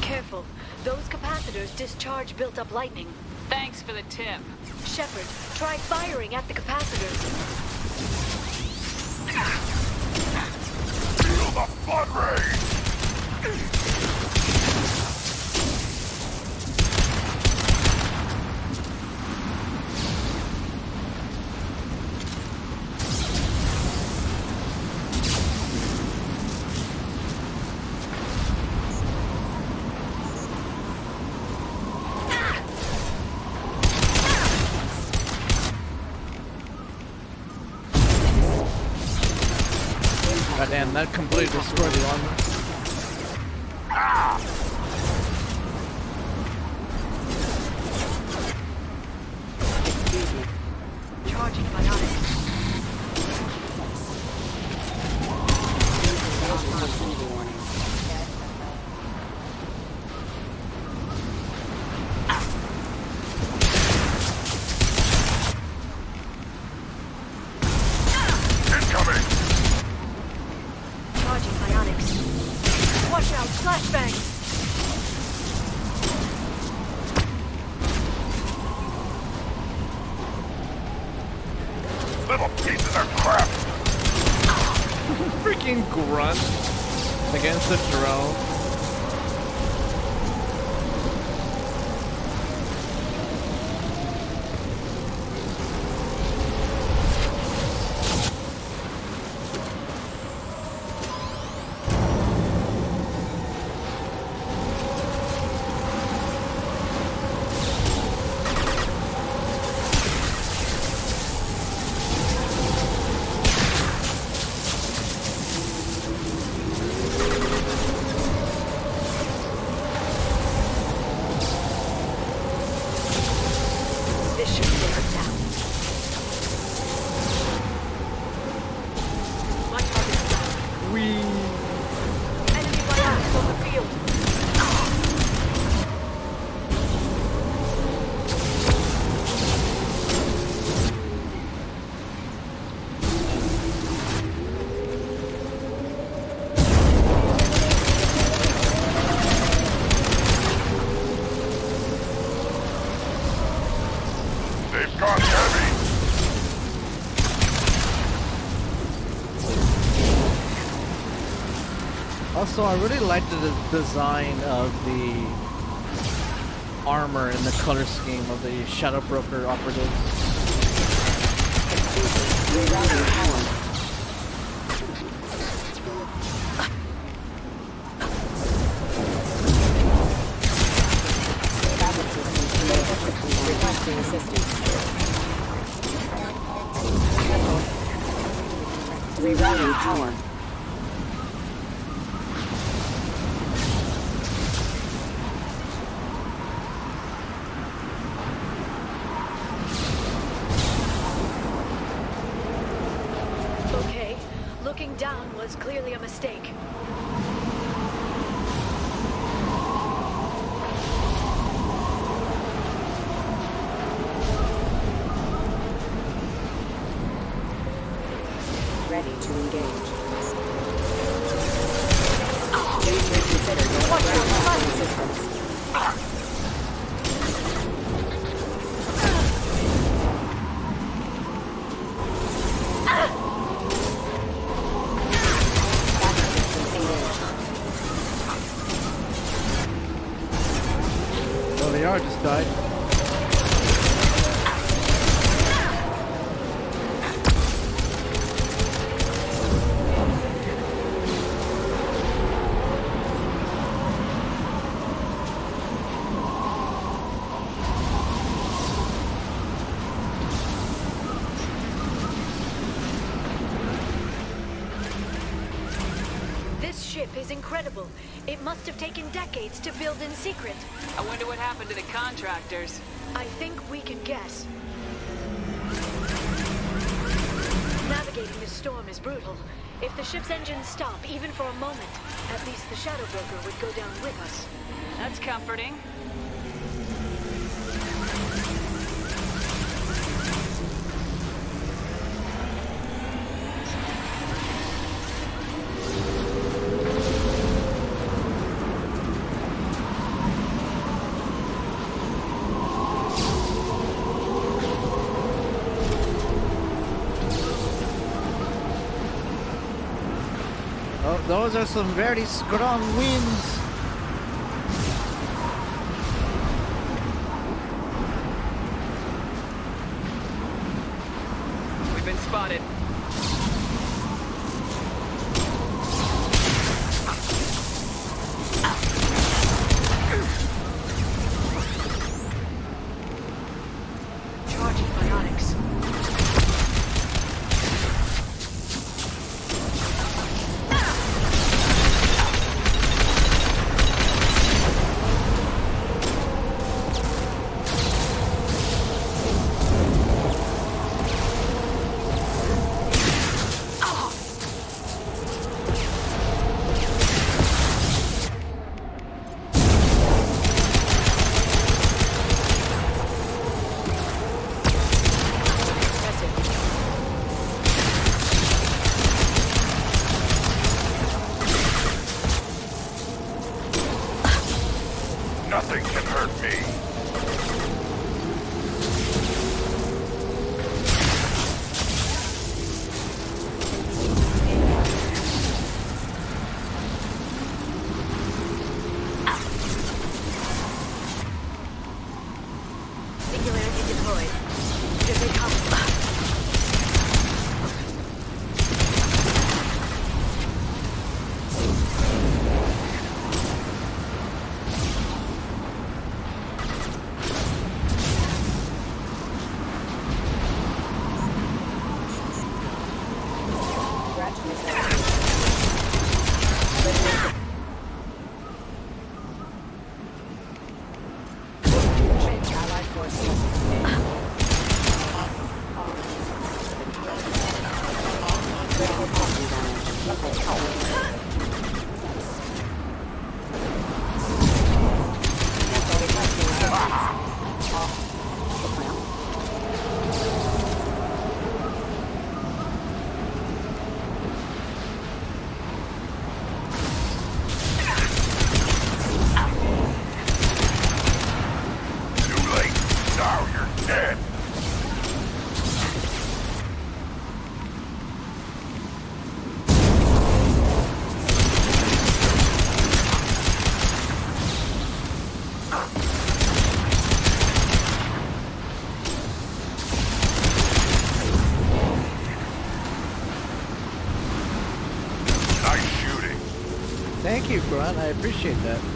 Speaker 16: Careful. Those capacitors discharge built-up lightning.
Speaker 4: Thanks for the tip.
Speaker 16: Shepard, try firing at the capacitors.
Speaker 2: Completely destroyed the armor.
Speaker 16: Charging
Speaker 7: biotics.
Speaker 2: Also, I really like the design of the
Speaker 20: armor and the color scheme of the Shadow Broker operatives.
Speaker 3: This ship is incredible. It must have taken decades to build in secret.
Speaker 4: I wonder what happened to the contractors.
Speaker 3: I think we can guess. Navigating this storm is brutal. If the ship's engines stop, even for a moment, at least the Shadow Broker would go down with us.
Speaker 4: That's comforting.
Speaker 20: Those are some very strong winds.
Speaker 2: You, Grunt. I appreciate that.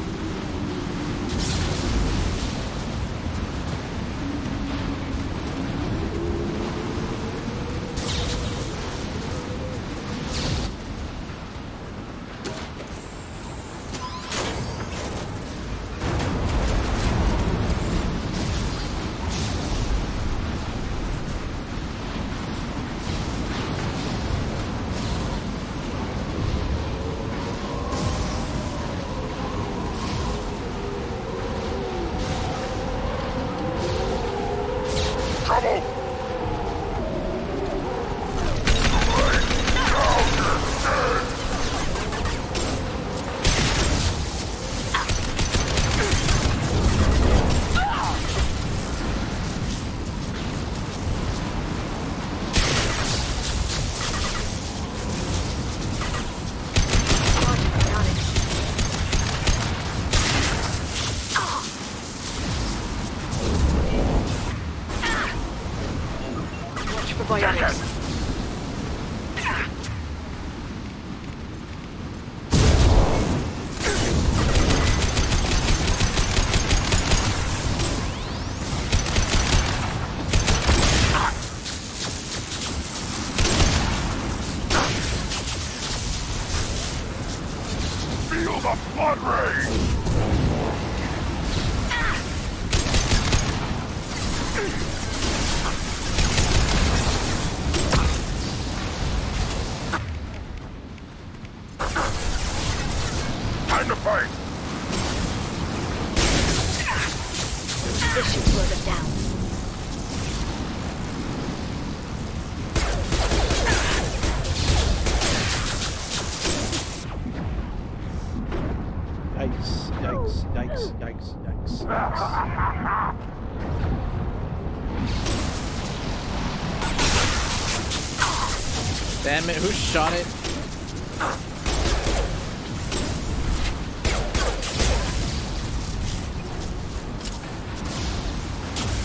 Speaker 2: Shot it?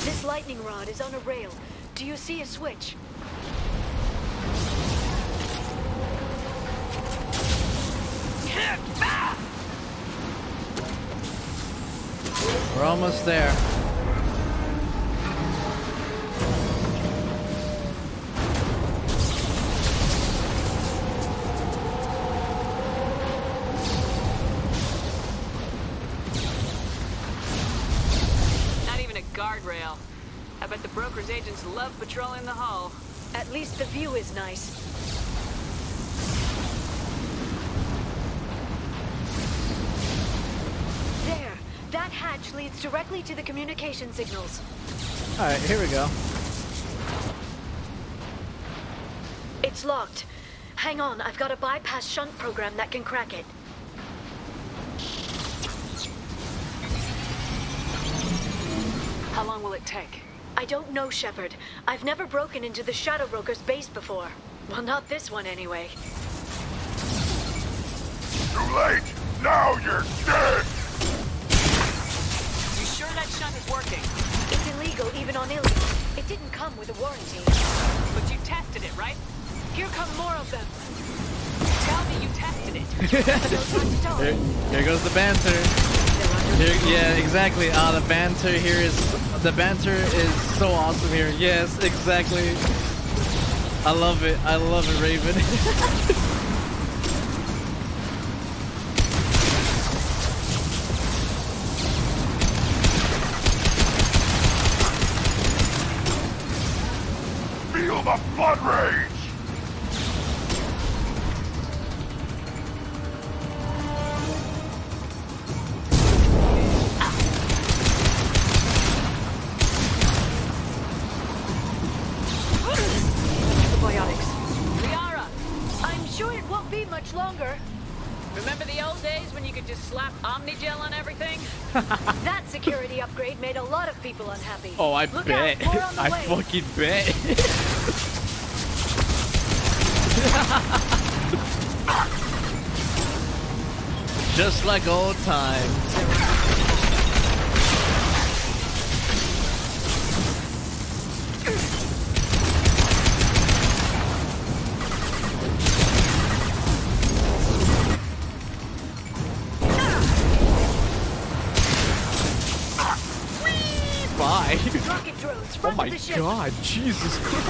Speaker 3: This lightning rod is on a rail. Do you see a switch?
Speaker 2: We're almost there.
Speaker 4: Patrolling the hull.
Speaker 3: At least the view is nice. There. That hatch leads directly to the communication signals.
Speaker 2: Alright, here we go.
Speaker 3: It's locked. Hang on, I've got a bypass shunt program that can crack it.
Speaker 4: How long will it take?
Speaker 3: I don't know, Shepard. I've never broken into the Shadow Broker's base before. Well, not this one anyway.
Speaker 1: Too late! Now you're dead!
Speaker 4: You sure that shunt is working?
Speaker 3: It's illegal even on Illium. It didn't come with a warranty.
Speaker 4: But you tested it, right?
Speaker 3: Here come more of them.
Speaker 4: Tell me you tested it. (laughs)
Speaker 2: Here, here goes the banter. Here, yeah, exactly. Ah, the banter here is the banter is so awesome here. Yes, exactly. I love it. I love it, Raven. (laughs) fucking bet. (laughs) Just like old times.
Speaker 3: Jesus Christ.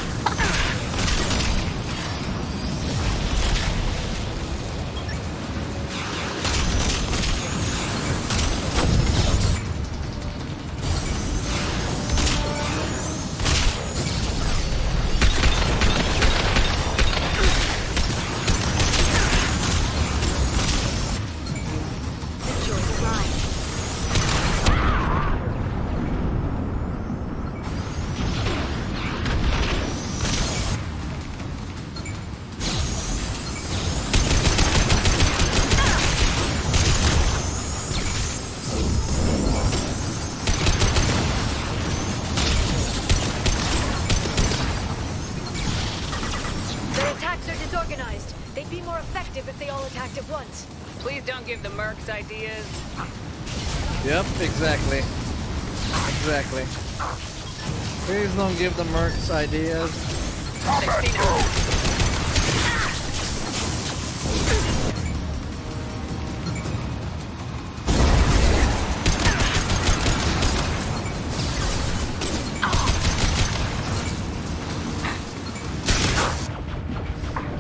Speaker 4: Ideas.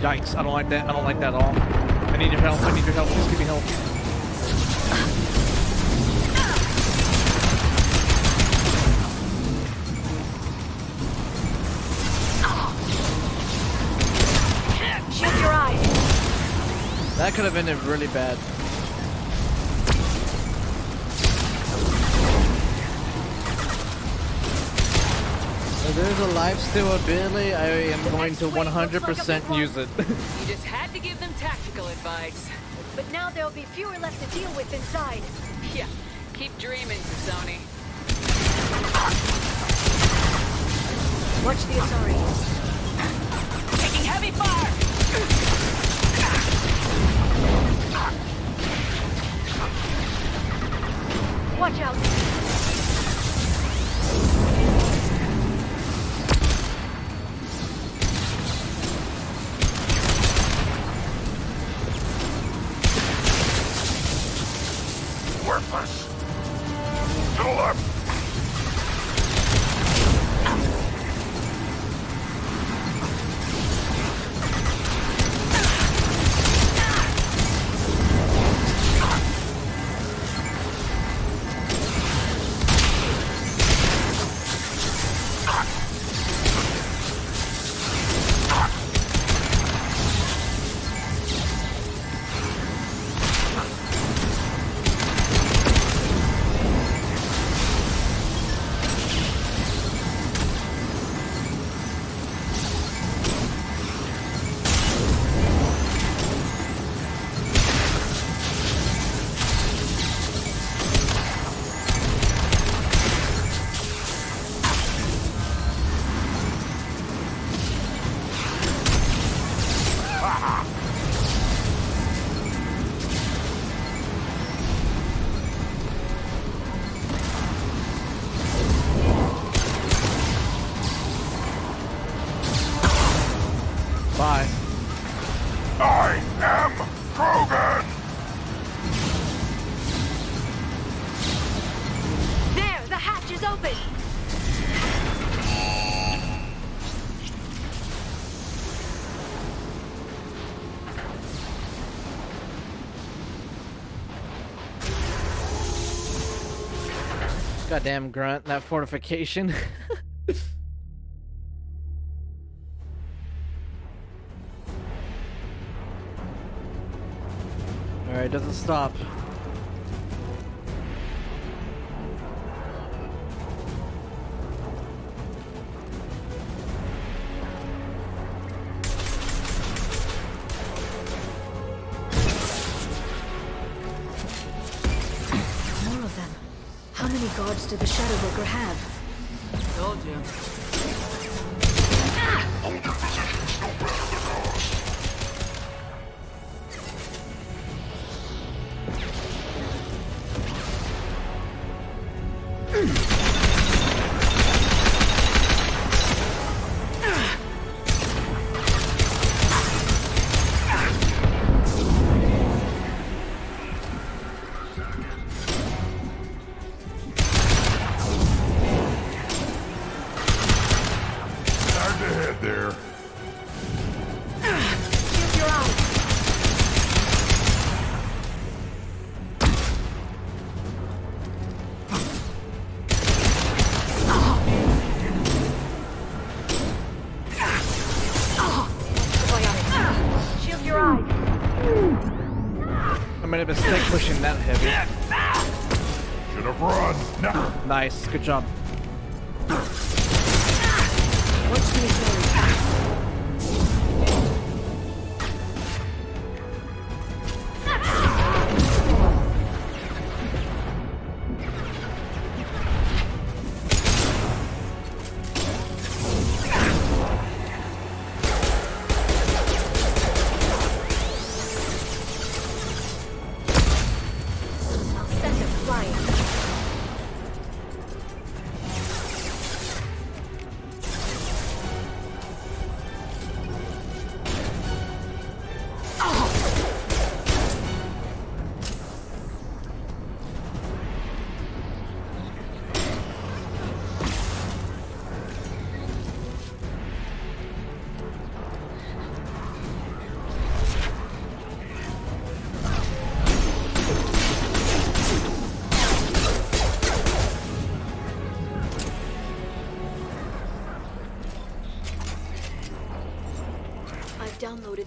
Speaker 3: Yikes, I don't like that. I don't like that at all. I need your help. I need your help.
Speaker 2: Could have ended really bad. If there's a lifesteal ability, I am going to 100% use it. (laughs)
Speaker 4: You just had to give them tactical advice.
Speaker 1: But now there'll be fewer left to deal with inside.
Speaker 4: Yeah, keep dreaming, T'Soni.
Speaker 1: Watch the Asari.
Speaker 4: Taking heavy fire!
Speaker 1: Watch out.
Speaker 2: Goddamn grunt, that fortification. (laughs) Alright, doesn't stop.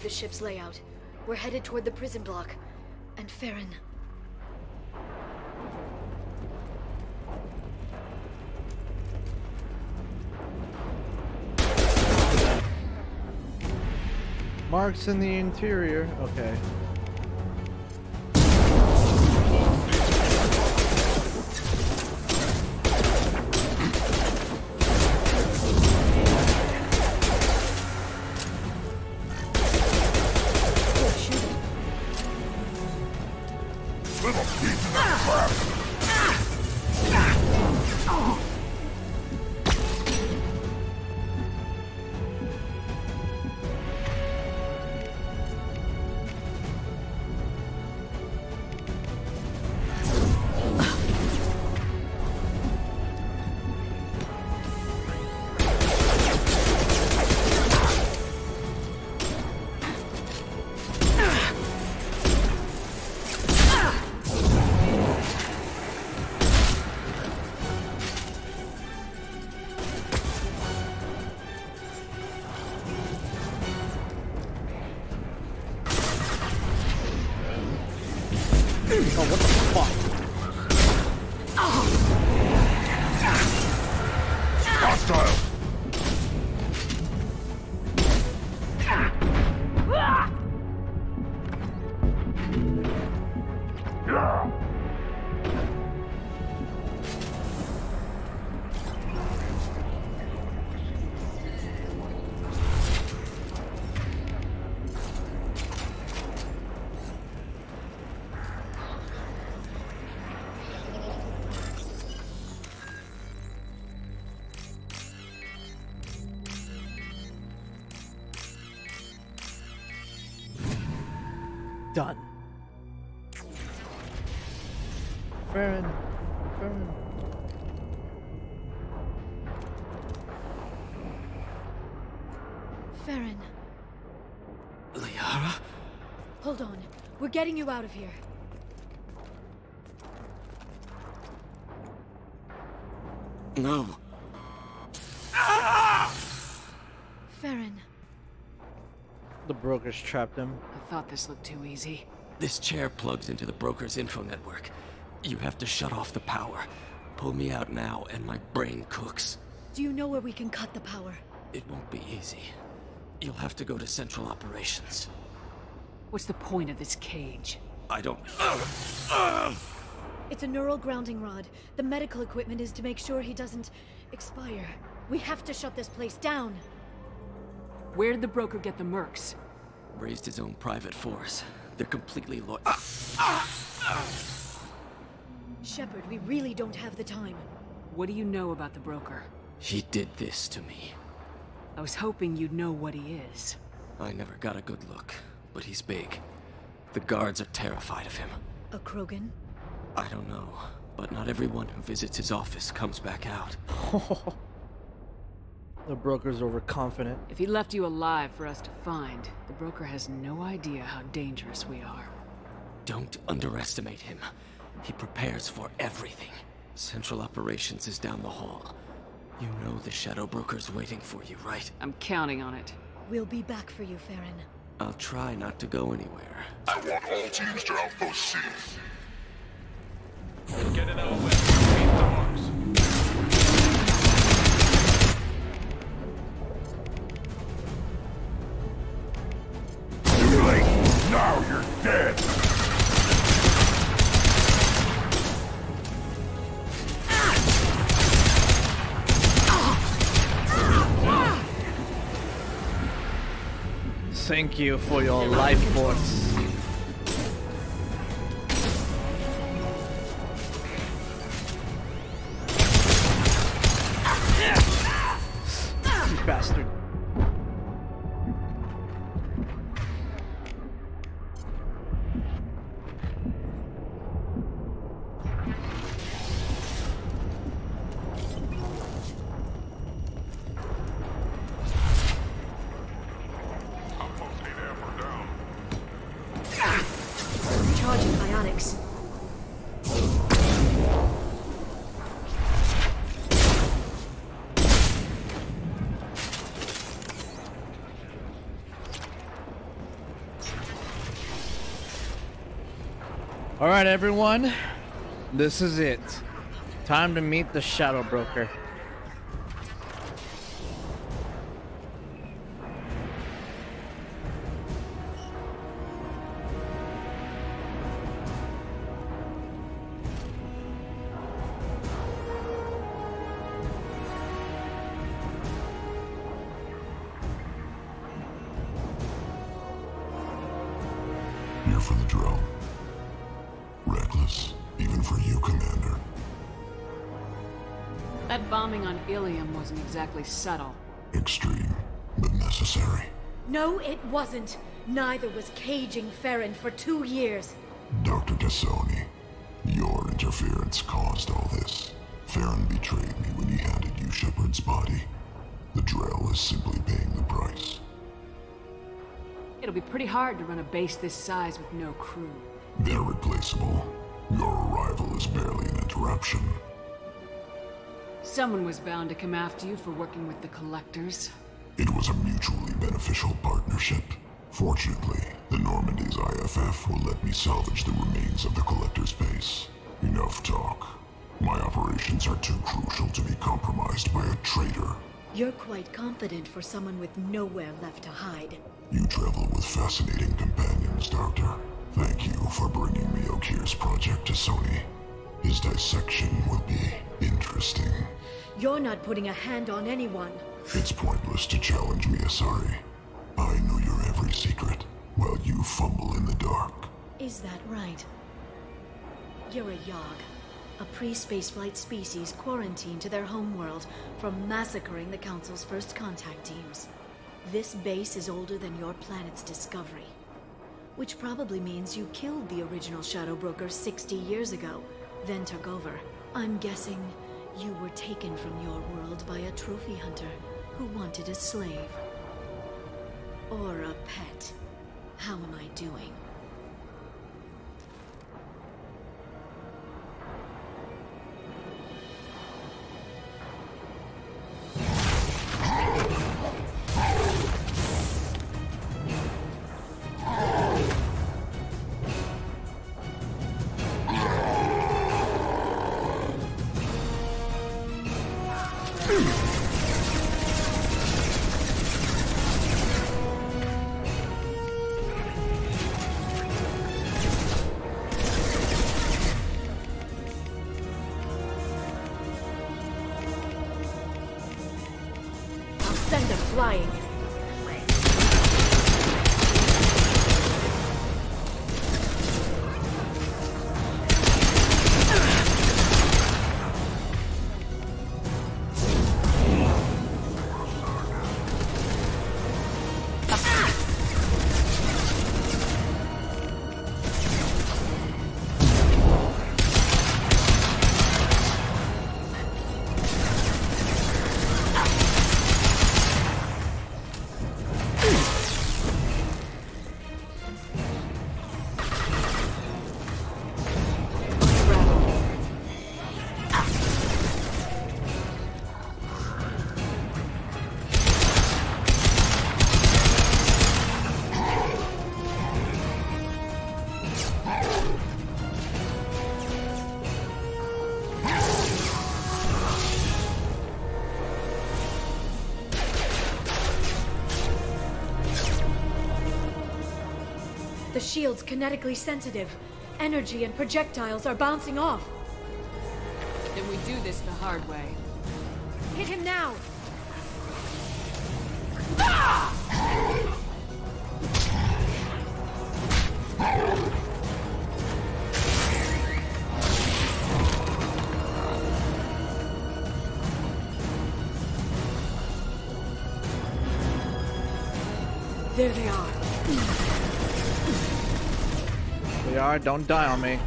Speaker 21: The
Speaker 3: ship's layout. We're headed toward the prison block. And Feron.
Speaker 2: Marks in the interior. Okay.
Speaker 3: Getting you out of here.
Speaker 22: No.
Speaker 3: Feron,
Speaker 2: The brokers trapped him.
Speaker 4: I thought this looked too easy.
Speaker 22: This chair plugs into the broker's info network. You have to shut off the power. Pull me out now, and my brain cooks.
Speaker 3: do you know where we can cut the power?
Speaker 22: It won't be easy. You'll have to go to Central Operations.
Speaker 4: What's the point of this cage?
Speaker 22: I don't.
Speaker 3: It's a neural grounding rod. The medical equipment is to make sure he doesn't expire. We have to shut this place down.
Speaker 4: Where did the broker get the mercs?
Speaker 22: Raised his own private force. They're completely lo-
Speaker 3: Shepard, we really don't have the time.
Speaker 4: What do you know about the broker?
Speaker 22: He did this to me.
Speaker 4: I was hoping you'd know what he is.
Speaker 22: I never got a good look, but he's big. The guards are terrified of him.
Speaker 3: A Krogan?
Speaker 22: I don't know, but not everyone who visits his office comes back out. (laughs)
Speaker 2: The broker's overconfident.
Speaker 4: If he left you alive for us to find, the broker has no idea how dangerous we are.
Speaker 22: Don't underestimate him. He prepares for everything. Central Operations is down the hall. You know the Shadow Broker's waiting for you, right?
Speaker 4: I'm counting on it.
Speaker 3: We'll be back for you, Feron.
Speaker 22: I'll try not to go anywhere.
Speaker 7: I want all teams to outpost C.
Speaker 12: Get it out of the way.
Speaker 2: Thank you for your life force. Everyone. This is it. Time to meet the Shadow Broker.
Speaker 4: Exactly subtle.
Speaker 7: Extreme, but necessary.
Speaker 3: No, it wasn't. Neither was caging Feron for two years.
Speaker 7: Dr. T'Soni, your interference caused all this. Feron betrayed me when he handed you Shepard's body. The Drell is simply paying the price.
Speaker 4: It'll be pretty hard to run a base this size with no crew.
Speaker 7: They're replaceable. Your arrival is barely an interruption.
Speaker 4: Someone was bound to come after you for working with the Collectors.
Speaker 7: It was a mutually beneficial partnership. Fortunately, the Normandy's IFF will let me salvage the remains of the Collector's base. Enough talk. My operations are too crucial to be compromised by a traitor.
Speaker 3: You're quite confident for someone with nowhere left to hide.
Speaker 7: You travel with fascinating companions, Doctor. Thank you for bringing me Okeer's project T'Soni. His dissection will be interesting.
Speaker 3: You're not putting a hand on anyone.
Speaker 7: It's pointless to challenge me, Asari. I know your every secret, while you fumble in the dark.
Speaker 3: Is that right? You're a Yahg, a pre-spaceflight species quarantined to their homeworld from massacring the Council's first contact teams. This base is older than your planet's discovery. Which probably means you killed the original Shadow Broker 60 years ago, then took over. I'm guessing you were taken from your world by a trophy hunter who wanted a slave. Or a pet. How am I doing? Shield's kinetically sensitive. Energy and projectiles are bouncing off.
Speaker 4: Then we do this the hard way.
Speaker 3: Hit him now!
Speaker 2: Don't die on me.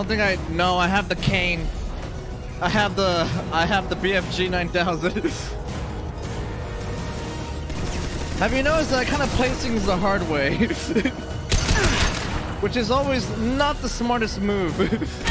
Speaker 2: Don't think I. No, I have the cane. I have the. I have the BFG 9000. (laughs) have you noticed that I kind of play things the hard way? (laughs) Which is always not the smartest move. (laughs)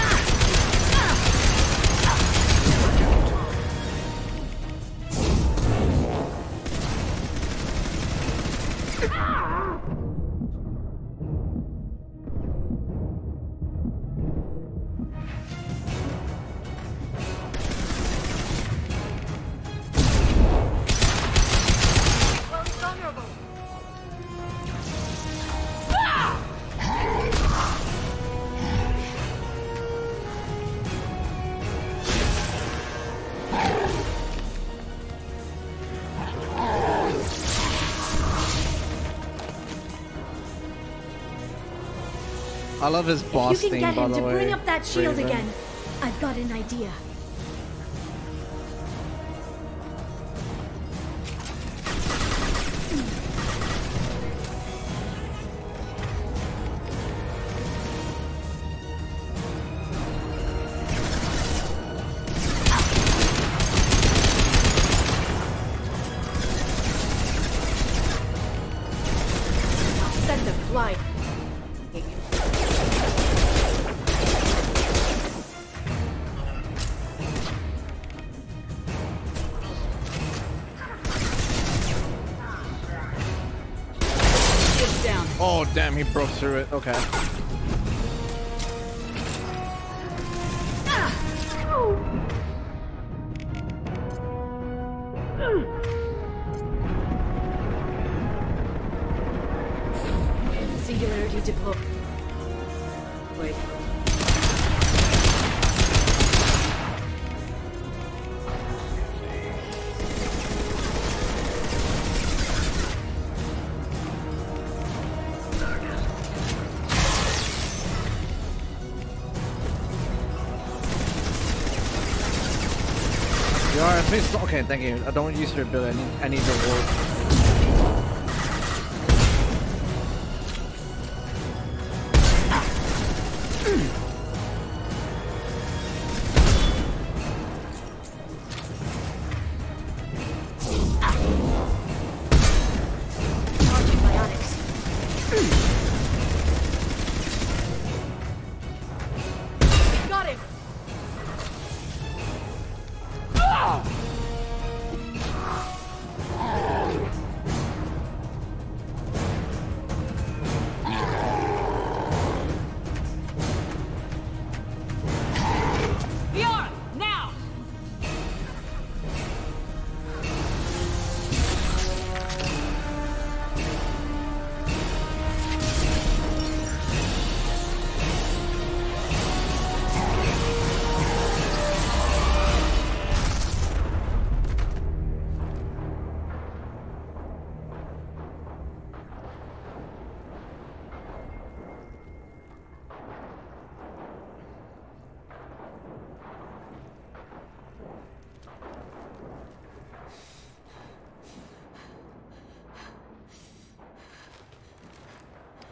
Speaker 2: I love his boss
Speaker 3: you can get him to
Speaker 2: way.
Speaker 3: bring up that shield
Speaker 2: Raven.
Speaker 3: again. I've got an idea.
Speaker 2: He broke through it. Okay. Thank you. I don't use your ability. I need, I need your ward.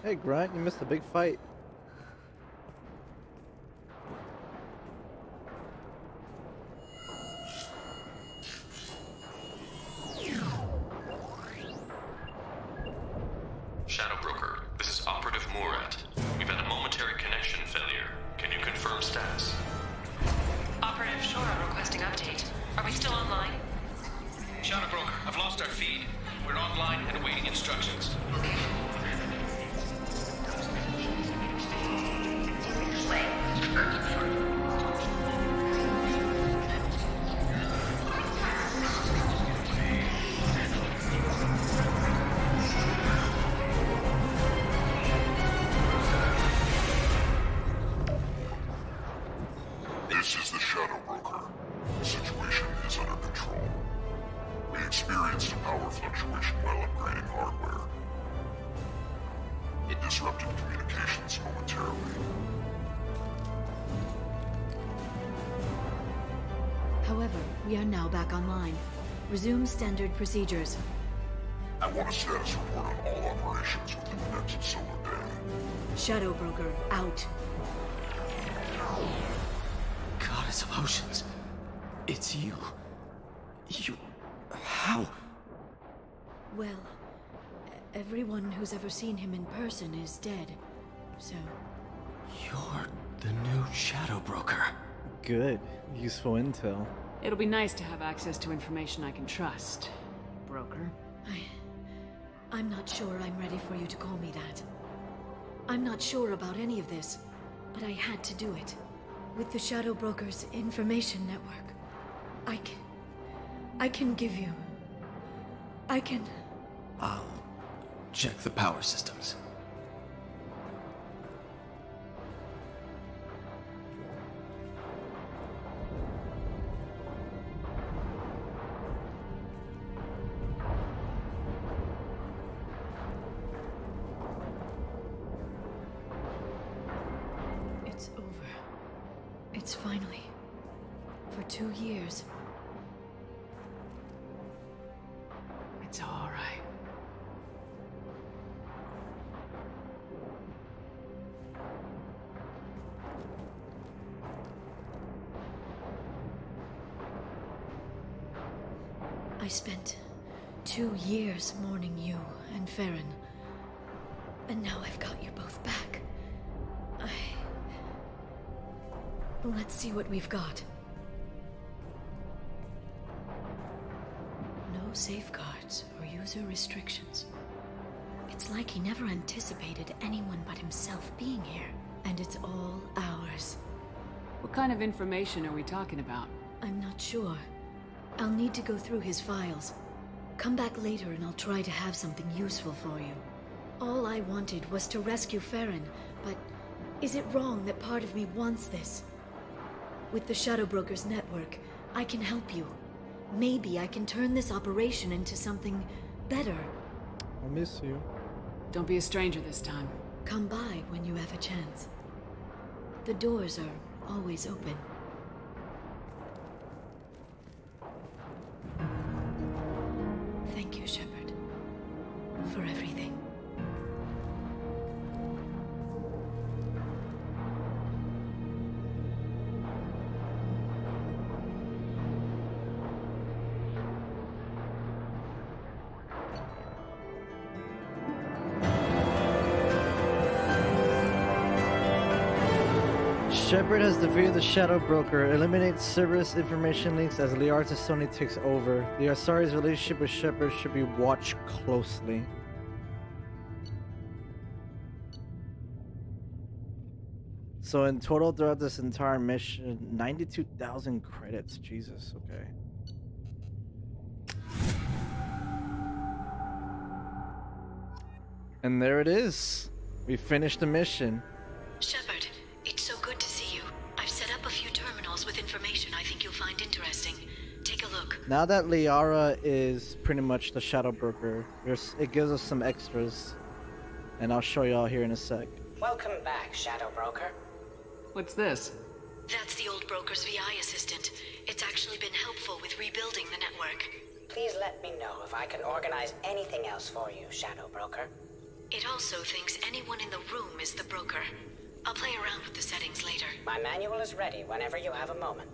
Speaker 2: Hey Grunt, you missed a big fight.
Speaker 3: Resume standard procedures.
Speaker 16: I want a status report on all operations within the next solar day.
Speaker 3: Shadow Broker, out.
Speaker 22: Goddess of Oceans. It's you. You. How?
Speaker 3: Well, everyone who's ever seen him in person is dead. So,
Speaker 22: You're the new Shadow Broker.
Speaker 2: Good. Useful intel.
Speaker 4: It'll be nice to have access to information I can trust. Broker.
Speaker 3: I. I'm not sure I'm ready for you to call me that. I'm not sure about any of this, but I had to do it. With the Shadow Broker's information network, I can. I can give you. I can.
Speaker 22: I'll check the power systems.
Speaker 3: Two years.
Speaker 4: It's all right.
Speaker 3: I spent two years mourning you and Feron. And now I've got you both back. I. Let's see what we've got. Safeguards or user restrictions. It's like he never anticipated anyone but himself being here. And it's all ours.
Speaker 4: What kind of information are we talking about?
Speaker 3: I'm not sure. I'll need to go through his files. Come back later and I'll try to have something useful for you. All I wanted was to rescue Feron, but is it wrong that part of me wants this? With the Shadow Brokers network, I can help you. Maybe I can turn this operation into something better.
Speaker 2: I miss you.
Speaker 4: Don't be a stranger this time.
Speaker 3: Come by when you have a chance. The doors are always open.
Speaker 2: Shadow Broker, eliminates Cerberus information leaks as Liara T'Soni takes over. The Asari's relationship with Shepard should be watched closely. So in total throughout this entire mission, 92,000 credits. Jesus, okay. And there it is. We finished the mission.
Speaker 3: Shepard,
Speaker 2: Now that Liara is pretty much the Shadow Broker, it gives us some extras. And I'll show y'all here in a sec.
Speaker 20: Welcome back, Shadow Broker.
Speaker 4: What's this?
Speaker 3: That's the old broker's VI assistant. It's actually been helpful with rebuilding the network.
Speaker 20: Please let me know if I can organize anything else for you, Shadow Broker.
Speaker 3: It also thinks anyone in the room is the broker. I'll play around with the settings later.
Speaker 20: My manual is ready whenever you have a moment.